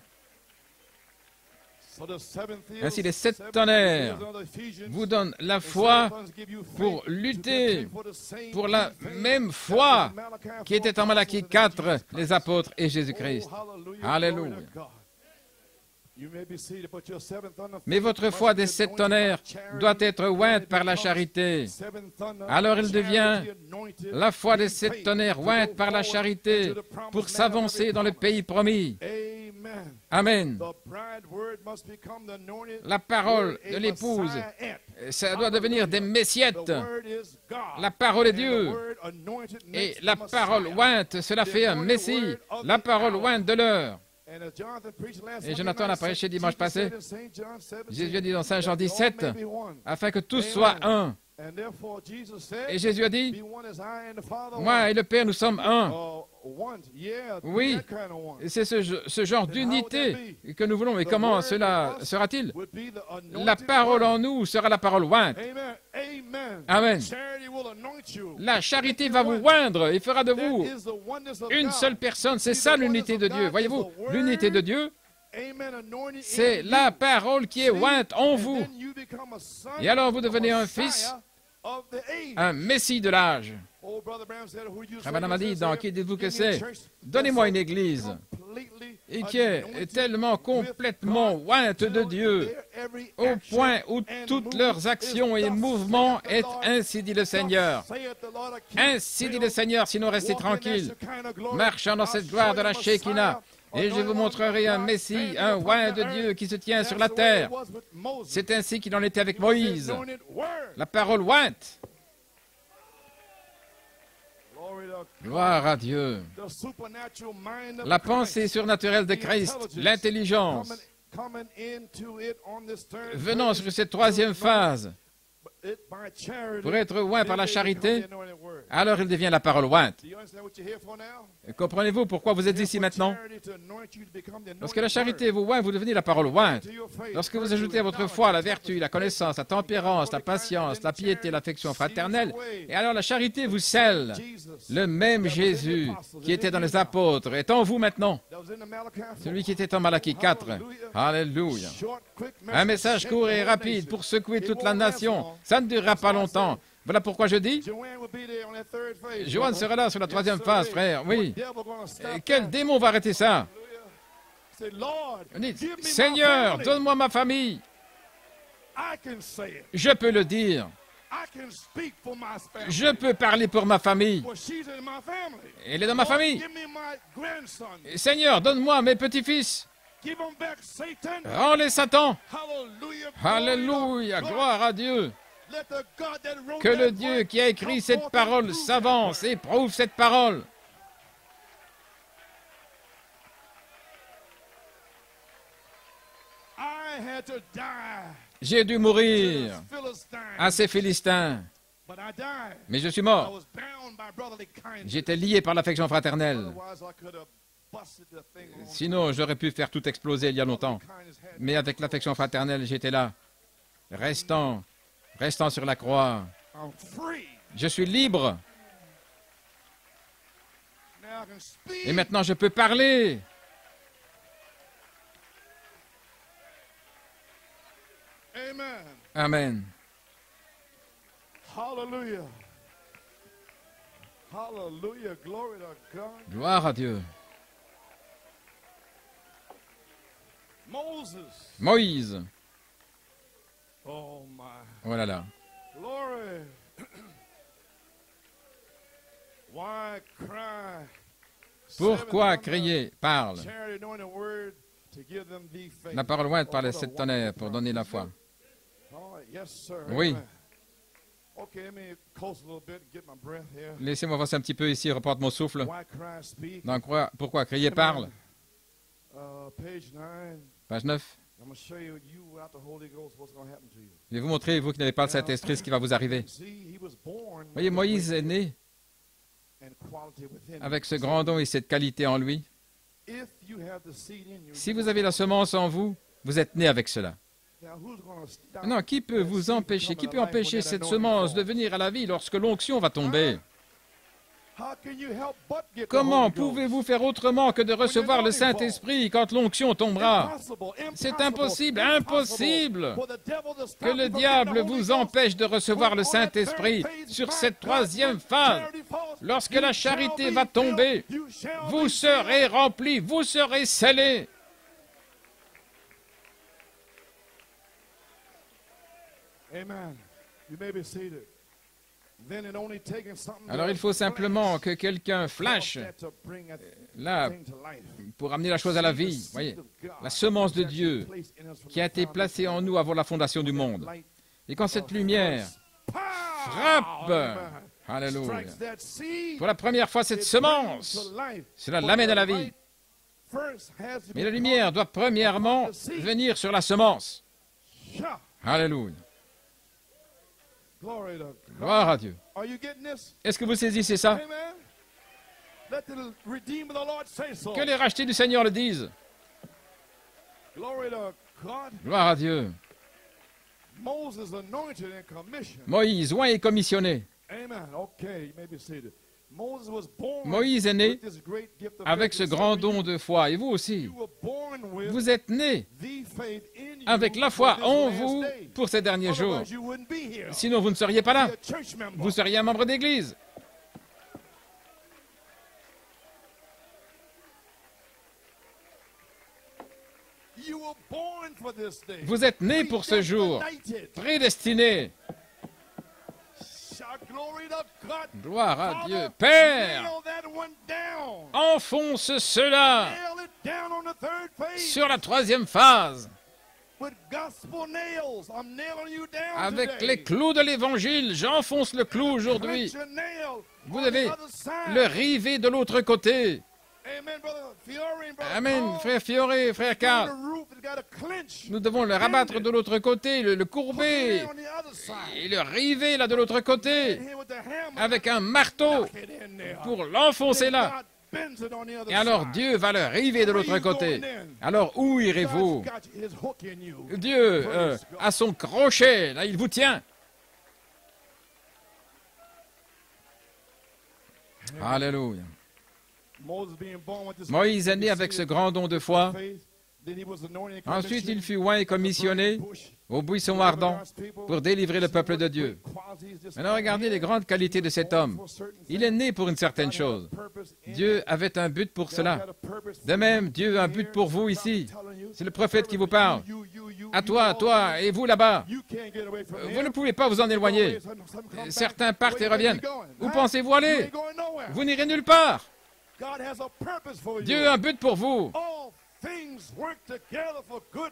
Ainsi, les sept tonnerres vous donnent la foi pour lutter pour la même foi qui était en 4, Malachie apostles and 4, Jesus les apôtres et Jésus-Christ. Oh, hallelujah. Alléluia. Mais votre foi des sept tonnerres doit être ointe par la charité. Alors charity devient La foi des sept tonnerres to ointe par la charité pour s'avancer dans le pays promis. Amen. La parole de l'épouse, ça doit devenir des messiettes. La parole est Dieu. Et la parole ointe, cela fait un Messie. La parole ointe de l'heure. Et Jonathan night, prêché dimanche passé. said in Saint John 17, Jésus a dit dans Saint Jean that all 17, may be one. afin que tous soient un. Et Jésus a dit, moi et le Père, nous sommes un. Uh, Oui. c'est ce, ce genre d'unité que nous voulons. Et comment cela sera-t-il? La parole en nous sera la parole ointe. Amen. La charité va vous oindre et fera de vous une seule personne. C'est ça l'unité de Dieu. Voyez-vous, l'unité de Dieu, c'est la parole qui est ointe en vous. Et alors vous devenez un fils. Un messie de l'âge. Branham a dit, sir? qui dites-vous que c'est? Donnez-moi une église et qui est tellement complètement ointe de Dieu, au point où toutes leurs actions et mouvements est ainsi dit le Seigneur. Ainsi dit le Seigneur, sinon restez walk in that tranquille, Shekinah glory. marchant dans cette gloire de la Shekinah, et je vous montrerai un Messie, un roi de Dieu qui se tient sur la terre. C'est ainsi qu'il en était avec Moïse. La parole ointe. Gloire à Dieu. La pensée surnaturelle de Christ, l'intelligence, venant sur cette troisième phase, pour être oint par la charité, alors il devient la parole ointe. Comprenez-vous pourquoi vous êtes ici maintenant? Lorsque la charité vous oint, vous devenez la parole ointe. Lorsque vous ajoutez à votre foi la vertu, la connaissance, la tempérance, la patience, la piété, l'affection fraternelle, et alors la charité vous scelle. Le même Jésus qui était dans les apôtres est en vous maintenant. Celui qui était en Malachie 4. Alléluia. Un message, court et rapide pour secouer toute la nation. Ça ne durera pas longtemps. Voilà pourquoi je dis, brother. sera là sur la troisième phase, frère. Oui. Et quel démon va arrêter ça? Dites, Seigneur, donne-moi ma famille. Je peux le dire. Je peux parler pour ma famille. Elle est dans ma famille. Seigneur, donne-moi mes petits-fils. Rends-les Satan. Hallelujah. Alléluia. Gloire à Dieu. Que le Dieu qui a écrit cette parole s'avance et prouve cette parole. J'ai dû mourir à ces Philistins, mais je suis mort. J'étais lié par l'affection fraternelle. Sinon, j'aurais pu faire tout exploser il y a longtemps. Mais avec l'affection fraternelle, j'étais là, restant, restant sur la croix. Je suis libre. Et maintenant, je peux parler. Amen. Hallelujah. Hallelujah. Glory to God. Gloire à Dieu. Moses. Moïse. Oh. Oh là? Pourquoi crier? Parle. the faith. La parole ointe par les sept tonnerres pour donner la foi. Oui. Amen. Okay, let me coast a little bit, get my breath here. Laissez-moi voir un petit peu ici, reporte mon souffle. Quoi, pourquoi crier? Parle. Uh, page 9. Page 9. I'm going to show you, you without the Holy Ghost, what's going to happen to you. Je vais vous montrer, vous qui n'avez pas le Saint-Esprit, ce qui va vous arriver. Voyez, Moïse est né avec ce grand don et cette qualité en lui. Si vous avez la semence en vous, vous êtes né avec cela. Non, qui peut vous empêcher, qui peut empêcher cette semence de venir à la vie lorsque l'onction va tomber? Comment pouvez-vous faire autrement que de recevoir le Saint-Esprit quand l'onction tombera? C'est impossible, impossible, que le diable vous empêche de recevoir le Saint-Esprit sur cette troisième phase. Lorsque la charité va tomber, vous serez remplis, vous serez scellés. Amen. You may be seated. Alors il faut simplement que quelqu'un flash that là pour amener la chose à la vie. Voyez, la semence de Dieu qui a été placée en nous avant la fondation du monde. Et quand cette lumière frappe, alléluia, pour la première fois cette semence, cela l'amène à la vie. Mais la lumière doit premièrement venir sur la semence. Alléluia. Gloire à Dieu. Are you getting this? Est-ce que vous saisissez ça? Que les rachetés du Seigneur le disent. Glory to God. Gloire à Dieu. Moses anointed and commissioned. Moïse, oint et commissionné. Amen. Okay, you may be seated. Moïse est né avec ce grand don de foi. Et vous aussi. Vous êtes you avec la foi en vous pour ces derniers jours. Sinon, vous ne seriez pas là. Vous seriez un membre d'église. Vous êtes nés pour ce jour, Predestinated. prédestinés. Shout glory to God. Gloire à Dieu. Père, enfonce cela sur la troisième phase avec les clous de l'évangile. J'enfonce le clou aujourd'hui. Vous side. le river de l'autre côté. Amen, brother Fiore frère frère Carl. Nous devons le rabattre de l'autre côté, le, courber et le river là de l'autre côté avec un marteau pour l'enfoncer là. Et alors. Dieu va le river de l'autre côté. Alors où irez-vous? Dieu euh, a son crochet, là il vous tient. Alléluia. Moïse est né avec ce grand don de foi. Ensuite, il fut oint et commissionné au buisson ardent pour délivrer le peuple de Dieu. Maintenant, regardez les grandes qualités de cet homme. Il est né pour une certaine chose. Dieu avait un but pour cela. De même, Dieu a un but pour vous ici. C'est le prophète qui vous parle. À toi, à toi et vous là-bas. Vous ne pouvez pas vous en éloigner. Certains partent et reviennent. Où pensez-vous aller? Vous n'irez nulle part. Dieu a un but pour vous.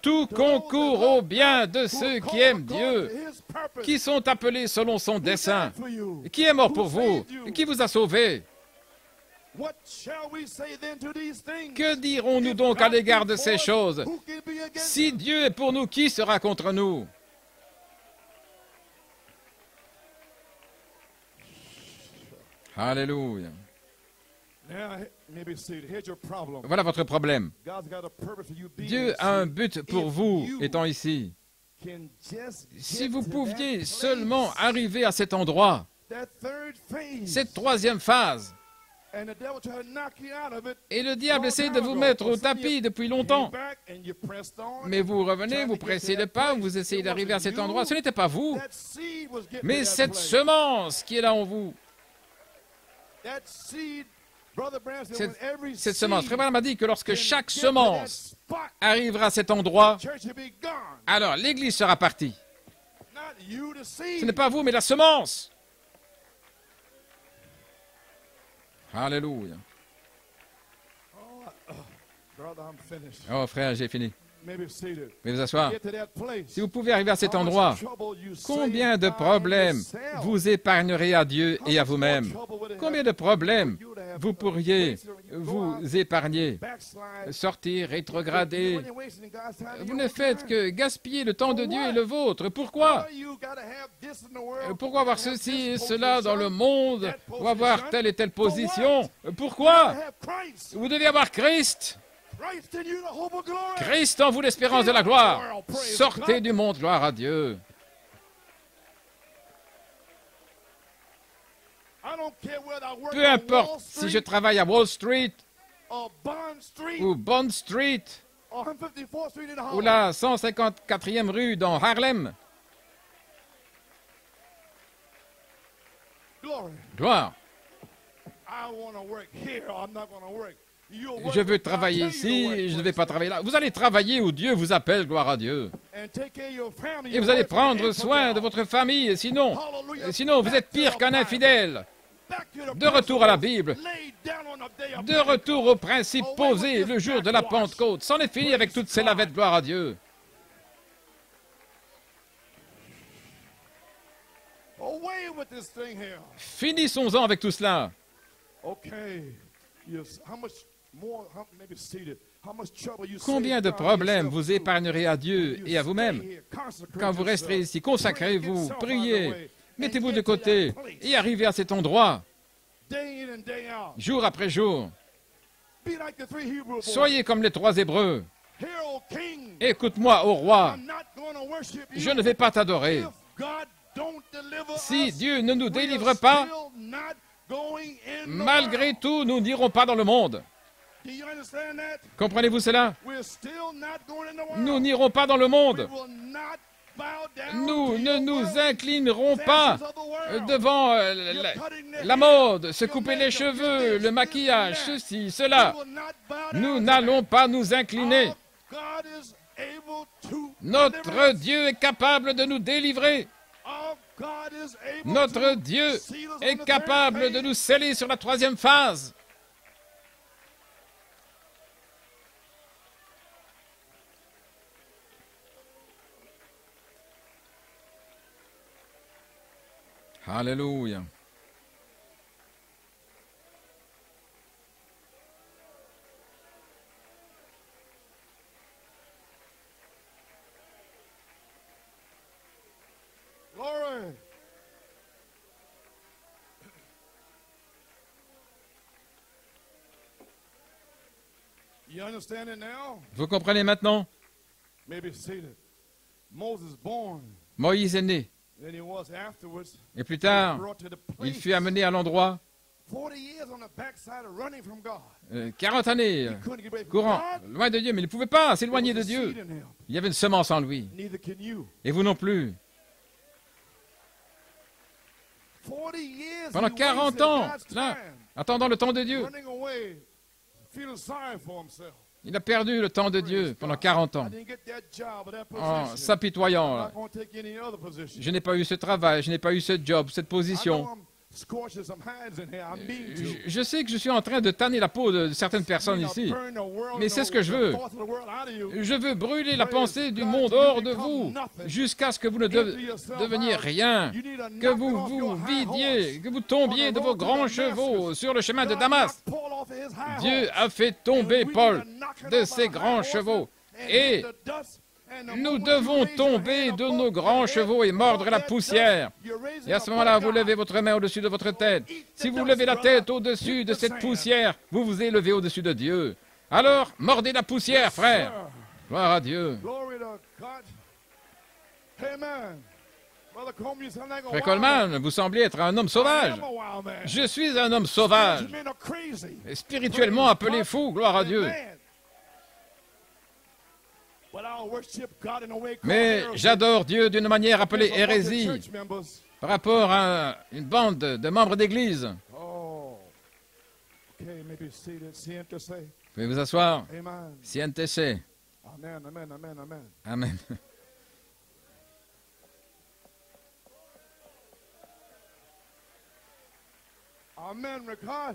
Tout concourt au bien de ceux qui aiment Dieu, qui sont appelés selon son dessein, qui est mort pour vous, qui vous a sauvé. Que dirons-nous donc à l'égard de ces choses? Si Dieu est pour nous, qui sera contre nous? Alléluia. Voilà votre problème. Dieu a un but pour vous étant ici. Si vous pouviez seulement arriver à cet endroit, cette troisième phase, et le diable essaie de vous mettre au tapis depuis longtemps, mais vous revenez, vous pressez le pas, vous essayez d'arriver à cet endroit, ce n'était pas vous, mais cette semence qui est là en vous. Cette, cette semence. Frère Branham m'a dit que lorsque chaque semence arrivera à cet endroit, alors l'Église sera partie. Ce n'est pas vous, mais la semence. Alléluia. Oh frère, j'ai fini. Veuillez vous asseoir. Si vous pouvez arriver à cet endroit, combien de problèmes vous épargnerez à Dieu et à vous-même? Combien de problèmes vous pourriez vous épargner Sortir, rétrograder. Vous ne faites que gaspiller le temps de Dieu et le vôtre. Pourquoi? Pourquoi avoir ceci et cela dans le monde Ou avoir telle et telle position? Pourquoi? Vous devez avoir Christ. Christ en vous l'espérance de la gloire. Sortez du monde, gloire à Dieu. Peu importe si je travaille à Wall Street ou Bond Street ou la 154e rue dans Harlem. Gloire. Je veux travailler ici, je ne vais pas travailler là. Vous allez travailler où Dieu vous appelle, gloire à Dieu. Et vous allez prendre soin de votre famille, sinon, sinon vous êtes pire qu'un infidèle. De retour à la Bible, de retour aux principes posés le jour de la Pentecôte. C'en est fini avec toutes ces lavettes, gloire à Dieu. Finissons-en avec tout cela. Combien de problèmes vous épargnerez à Dieu et à vous-même? quand vous resterez ici Consacrez-vous, priez, mettez-vous de côté et arrivez à cet endroit, jour après jour. Soyez comme les trois Hébreux. Écoute-moi, ô roi, je ne vais pas t'adorer. Si Dieu ne nous délivre pas, malgré tout, nous n'irons pas dans le monde. Comprenez-vous cela? Nous n'irons pas dans le monde. Nous ne nous inclinerons pas devant euh, la, mode, se couper les cheveux, le maquillage, ceci, cela. Nous n'allons pas nous incliner. Notre Dieu est capable de nous délivrer. Notre Dieu est capable de nous sceller sur la troisième phase. Alléluia. Glory. You understand it now? Vous comprenez maintenant? Moïse est né. Et plus tard, il fut amené à l'endroit, 40 years on the backside of running from God. euh, 40 années, courant, loin de Dieu, mais il ne pouvait pas s'éloigner de Dieu. Il y avait une semence en lui. Et vous non plus. 40 years Pendant he 40 wasted ans, là, attendant le temps de Dieu. Il a perdu le temps de Dieu pendant 40 ans, en position. s'apitoyant. Je n'ai pas eu ce travail, je n'ai pas eu ce job, cette position. To. Je, je sais que je suis en train de tanner la peau de certaines personnes ici. Mais c'est ce que je veux. Je veux brûler la pensée du monde hors de vous jusqu'à ce que vous ne de- deveniez rien, que vous vous vidiez, que vous tombiez de vos grands chevaux sur le chemin de Damas. Dieu a fait tomber Paul de ses grands chevaux et nous devons tomber de nos grands chevaux et mordre la poussière. Et à ce moment-là, vous levez votre main au-dessus de votre tête. Si vous levez la tête au-dessus de cette poussière, vous vous élevez au-dessus de Dieu. Alors, mordez la poussière, frère. Gloire à Dieu. Frère Coleman, vous semblez être un homme sauvage. Je suis un homme sauvage. Et Spirituellement appelé fou, gloire à Dieu. Mais j'adore Dieu d'une manière appelée hérésie par rapport à une bande de membres d'église. Oh. Pouvez vous asseoir. Amen. Siéntese. Amen, amen, amen, amen. Amen. Amen, Ricard.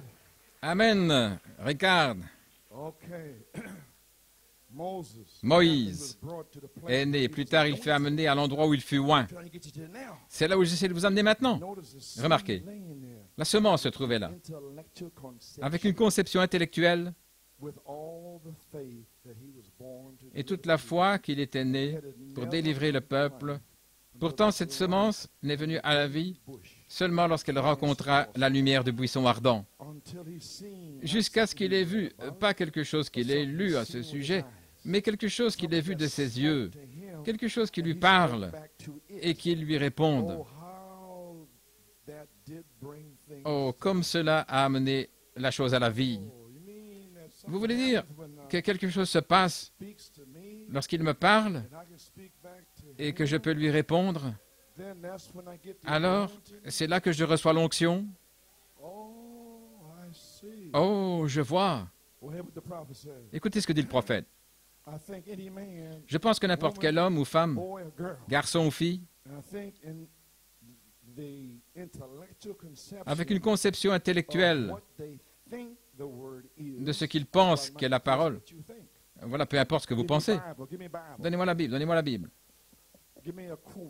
Amen. Ricard Okay. *clears throat* Moïse est né. Plus tard, il fut amené à l'endroit où il fut now. C'est là où j'essaie de vous amener maintenant. Remarquez. La semence se trouvait là, avec une conception intellectuelle et toute la foi qu'il était né pour délivrer le peuple. Pourtant, cette semence n'est venue à la vie seulement lorsqu'elle rencontra la lumière du buisson ardent, jusqu'à ce qu'il ait vu, pas quelque chose qu'il ait lu à ce sujet, mais quelque chose qu'il ait vu de ses yeux, quelque chose qui lui parle et qui lui réponde. Oh, comme cela a amené la chose à la vie. Vous voulez dire que quelque chose se passe lorsqu'il me parle et que je peux lui répondre? Alors, c'est là que je reçois l'onction. Oh, je vois. Écoutez ce que dit le prophète. Je pense que n'importe quel homme ou femme, garçon ou fille, avec une conception intellectuelle de ce qu'il pense God qu'est la parole, voilà, peu importe ce que vous pensez. Donnez-moi la Bible, donnez-moi la Bible.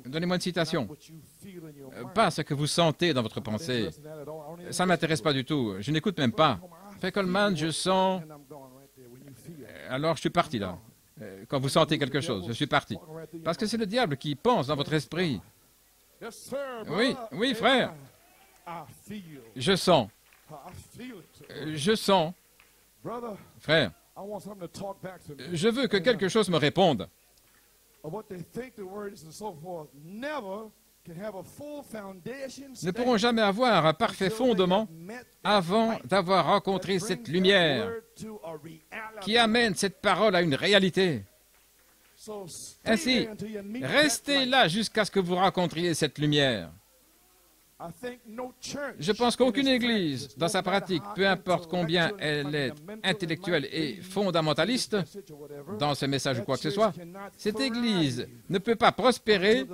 Donnez-moi une citation. Euh. Pas ce que vous sentez dans votre pensée. Ça ne m'intéresse pas du tout. Je n'écoute même pas. Je sens... Alors je suis parti là. Euh, Quand vous sentez quelque chose, je suis parti. Parce que c'est le diable qui pense dans votre esprit. Oui, oui, frère. Je sens, euh, je sens, frère, je veux que quelque chose me réponde. Ne pourront jamais avoir un parfait fondement avant d'avoir rencontré cette lumière qui amène cette parole à une réalité. Ainsi, Restez là jusqu'à ce que vous rencontriez cette lumière. Je pense qu'aucune Église, dans sa pratique, peu importe combien elle est intellectuelle et fondamentaliste dans ce message ou quoi que ce soit, cette Église ne peut pas prospérer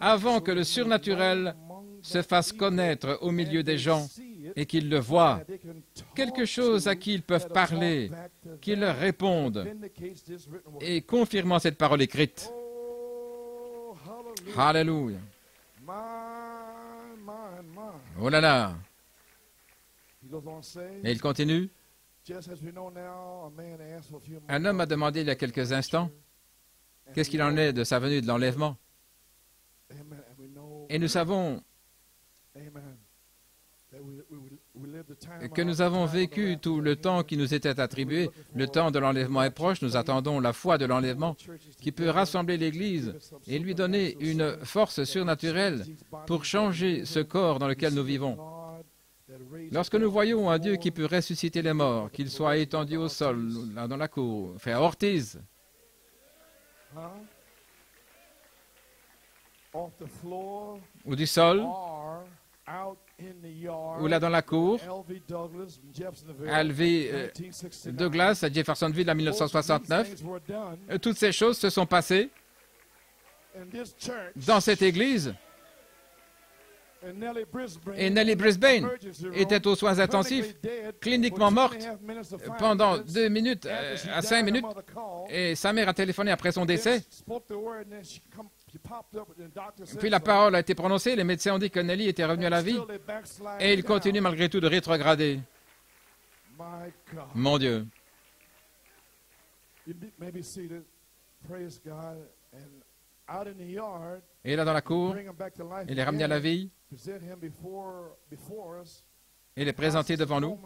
avant que le surnaturel se fasse connaître au milieu des gens et qu'ils le voient. Quelque chose à qui ils peuvent parler, talk back to qui them, leur répondent et confirmant cette parole écrite. Oh, hallelujah. Alléluia. My, my, my. Oh là là. Et il continue. Un homme a demandé il y a quelques instants qu'est-ce qu'il en est de sa venue de l'enlèvement? Et nous savons que nous avons vécu tout le temps qui nous était attribué. Le temps de l'enlèvement est proche. Nous attendons la foi de l'enlèvement qui peut rassembler l'Église et lui donner une force surnaturelle pour changer ce corps dans lequel nous vivons. Lorsque nous voyons un Dieu qui peut ressusciter les morts, qu'il soit étendu au sol, là dans la cour, frère Ortiz, ou du sol, ou là dans la cour, L.V. Douglas, Jeffersonville, L.V. euh, 1969. Douglas à Jeffersonville en Those 1969. things were done Euh, Toutes ces choses se sont passées dans cette église et Nellie Brisbane était aux soins intensifs cliniquement morte five pendant deux minutes euh, à cinq minutes et sa mère a téléphoné après son décès. Puis la parole a été prononcée, les médecins ont dit que Nelly était revenue à la vie et il continue malgré tout de rétrograder. Mon Dieu. Et là dans la cour, il est ramené à la vie, il est présenté devant nous.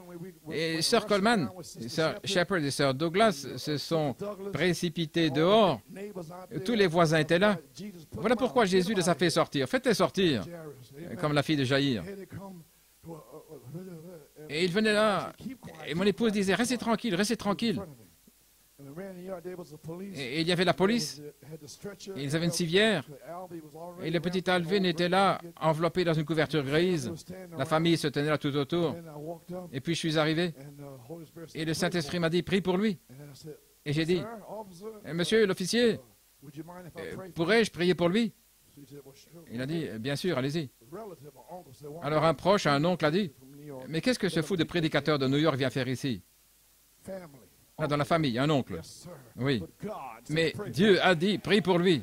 Et Sir Coleman, Sir Shepard et Sir Douglas se sont précipités dehors. Tous les voisins étaient là. Voilà pourquoi Jésus les a fait sortir. Faites-les sortir, comme la fille de Jaïr. Et ils venaient là. Et mon épouse disait, restez tranquille, restez tranquille. Et il y avait la police. Et ils avaient une civière. Et le petit Alvin était là, enveloppé dans une couverture grise. La famille se tenait là tout autour. Et puis je suis arrivé. Et le Saint-Esprit m'a dit, prie pour lui. Et j'ai dit, Eh, Monsieur l'officier, euh, pourrais-je prier pour lui? Il a dit, bien sûr, allez-y. Alors un proche, un oncle a dit, mais qu'est-ce que ce fou de prédicateur de New York vient faire ici? Là, dans la famille, un oncle. Oui. Mais Dieu a dit, prie pour lui.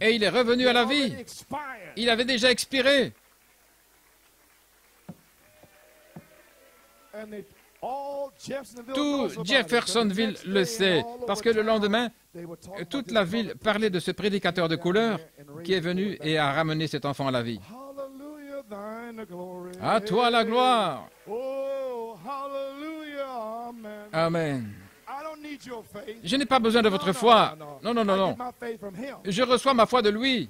Et il est revenu à la vie. Il avait déjà expiré. Tout Jeffersonville le sait, parce que le lendemain, toute la ville parlait de ce prédicateur de couleur qui est venu et a ramené cet enfant à la vie. À toi la gloire. Oh, hallelujah, amen. Je n'ai pas besoin de votre foi. Non, non, non, non. Je reçois ma foi de lui.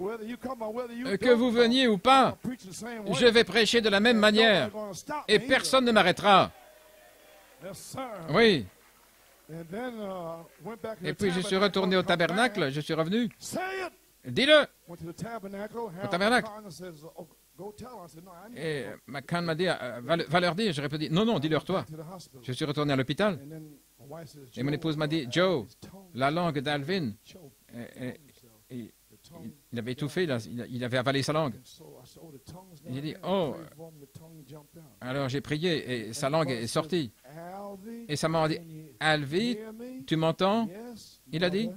Euh, Que vous veniez ou pas, je vais prêcher de la même manière. Et personne ne m'arrêtera. Oui. Uh, Et puis je suis retourné au tabernacle, je suis revenu. Dis-le. The tabernacle. Says, oh, Et McCann m'a dit, euh, va, le- va leur dire. J'aurais pu dire, non, non, dis-leur toi. Je suis retourné à l'hôpital. Et mon épouse m'a dit, uh, Joe, la langue d'Alvin, euh, euh, il, avait étouffé, il, avait avalé sa langue. Il a dit, oh. Alors j'ai prié et sa langue est sortie. Et sa maman a dit, Alvi, tu m'entends? Il a dit.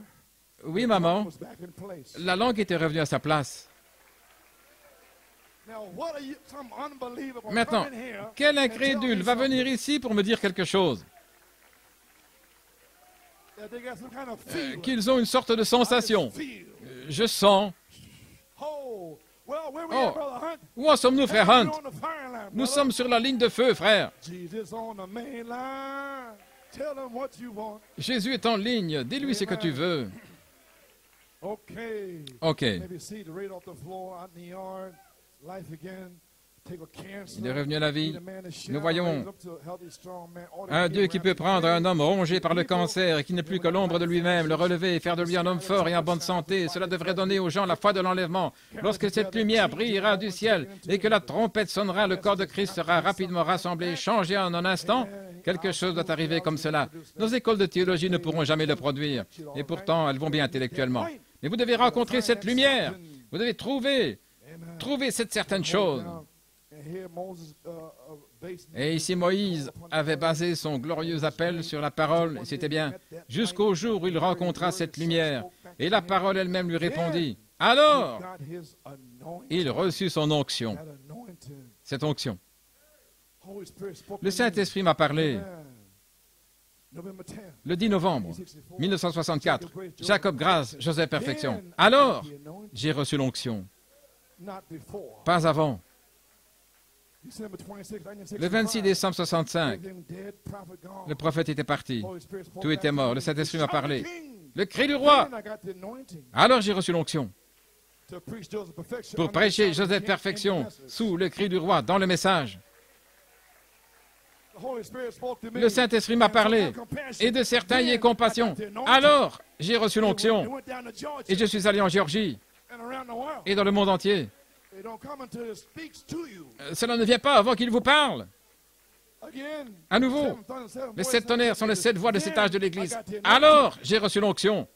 Oui, maman. La langue était revenue à sa place. Maintenant, quel incrédule va venir ici pour me dire quelque chose? Euh. Qu'ils ont une sorte de sensation. Euh, Je sens. Oh, Oh. at, Brother Hunt? Où en sommes-nous, frère Hunt? Nous sommes sur la ligne de feu, frère. Jésus est en ligne. Dis-lui ce que tu veux. Okay. Ok. Maybe see the right off the floor out in the yard. Life again. Take a cancer. Il est revenu à la vie. Nous voyons Un Dieu qui peut prendre un homme rongé par le cancer et qui n'est plus que l'ombre de lui-même, le relever et faire de lui un homme fort et en bonne santé. Cela devrait donner aux gens la foi de l'enlèvement. Lorsque cette lumière brillera du ciel et que la trompette sonnera, le corps de Christ sera rapidement rassemblé, changé en un instant. Quelque chose doit arriver comme cela. Nos écoles de théologie ne pourront jamais le produire. Et pourtant, elles vont bien intellectuellement. Mais vous devez rencontrer cette lumière. Vous devez trouver, trouver cette certaine chose. Et ici, Moïse avait basé son glorieux appel sur la parole, c'était bien, jusqu'au jour où il rencontra cette lumière. Et la parole elle-même lui répondit. Alors, il reçut son onction, cette onction. Le. Saint-Esprit m'a parlé Amen. November 10, le 10 novembre 1964. 1964. Jacob Grâce, Joseph Perfection. Alors, j'ai reçu l'onction. Pas avant. December 26, Le 26 décembre 65, everything dead, prophet gone. le prophète était parti. Tout était mort. Le Saint-Esprit m'a parlé. Le cri du roi. Alors j'ai reçu l'onction pour prêcher Joseph Perfection sous le cri du roi dans le message. Le Saint-Esprit m'a parlé, et de certains y aient compassion. Alors, j'ai reçu l'onction, et je suis allé en Géorgie et dans le monde entier. Euh, Cela ne vient pas avant qu'il vous parle. À nouveau, les sept tonnerres sont les sept voix de cet âge de l'Église. Alors, j'ai reçu l'onction,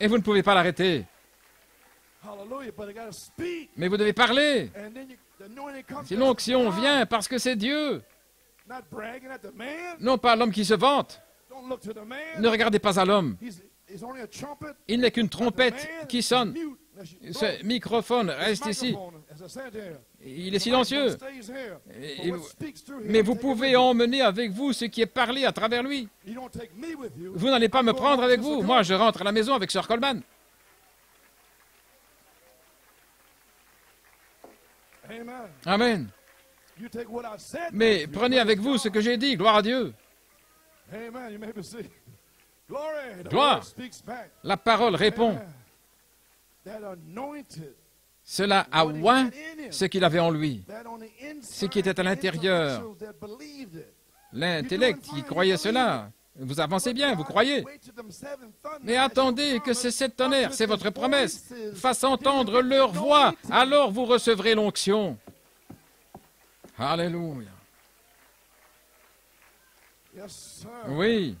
et vous ne pouvez pas l'arrêter. Hallelujah. But it got to speak. Mais vous devez parler. Comes. Si God, vient parce que c'est Dieu, non pas l'homme qui se vante. Don't look to the man. Ne regardez pas à l'homme. Il n'est qu'une trompette qui sonne. Ce microphone reste ici. Il est silencieux. Mais vous pouvez emmener avec vous ce qui est parlé à travers lui. Vous n'allez pas me prendre avec vous. Moi, je rentre à la maison avec Sir Coleman. Amen. Mais prenez avec vous ce que j'ai dit. Gloire à Dieu. Gloire. La parole répond. Cela a oint ce qu'il avait en lui. ce qui était à l'intérieur. L'intellect qui croyait cela. Vous avancez bien, vous croyez. Mais attendez que ces sept tonnerres, c'est votre promesse, fassent entendre leur voix. Alors vous recevrez l'onction. Alléluia. Oui,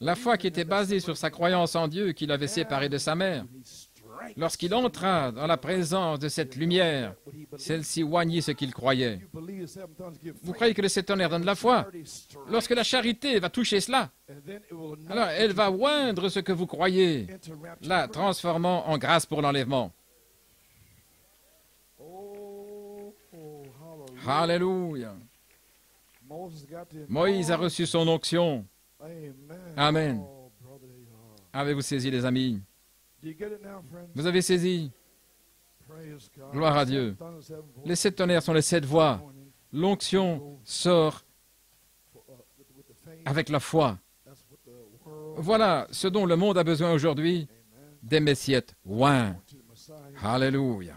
la foi qui était basée sur sa croyance en Dieu qui l'avait séparé de sa mère. Lorsqu'il entra dans la présence de cette lumière, celle-ci oignit ce qu'il croyait. Vous croyez que les sept tonnerres donnent la foi? Lorsque la charité va toucher cela, alors elle va oindre ce que vous croyez, la transformant en grâce pour l'enlèvement. Alléluia. Moïse a reçu son onction. Amen. Avez-vous saisi, les amis? Vous avez saisi Gloire à Dieu. Les sept tonnerres sont les sept voix L'onction sort avec la foi. Voilà ce dont le monde a besoin aujourd'hui, des messiettes. Ouin. Alléluia.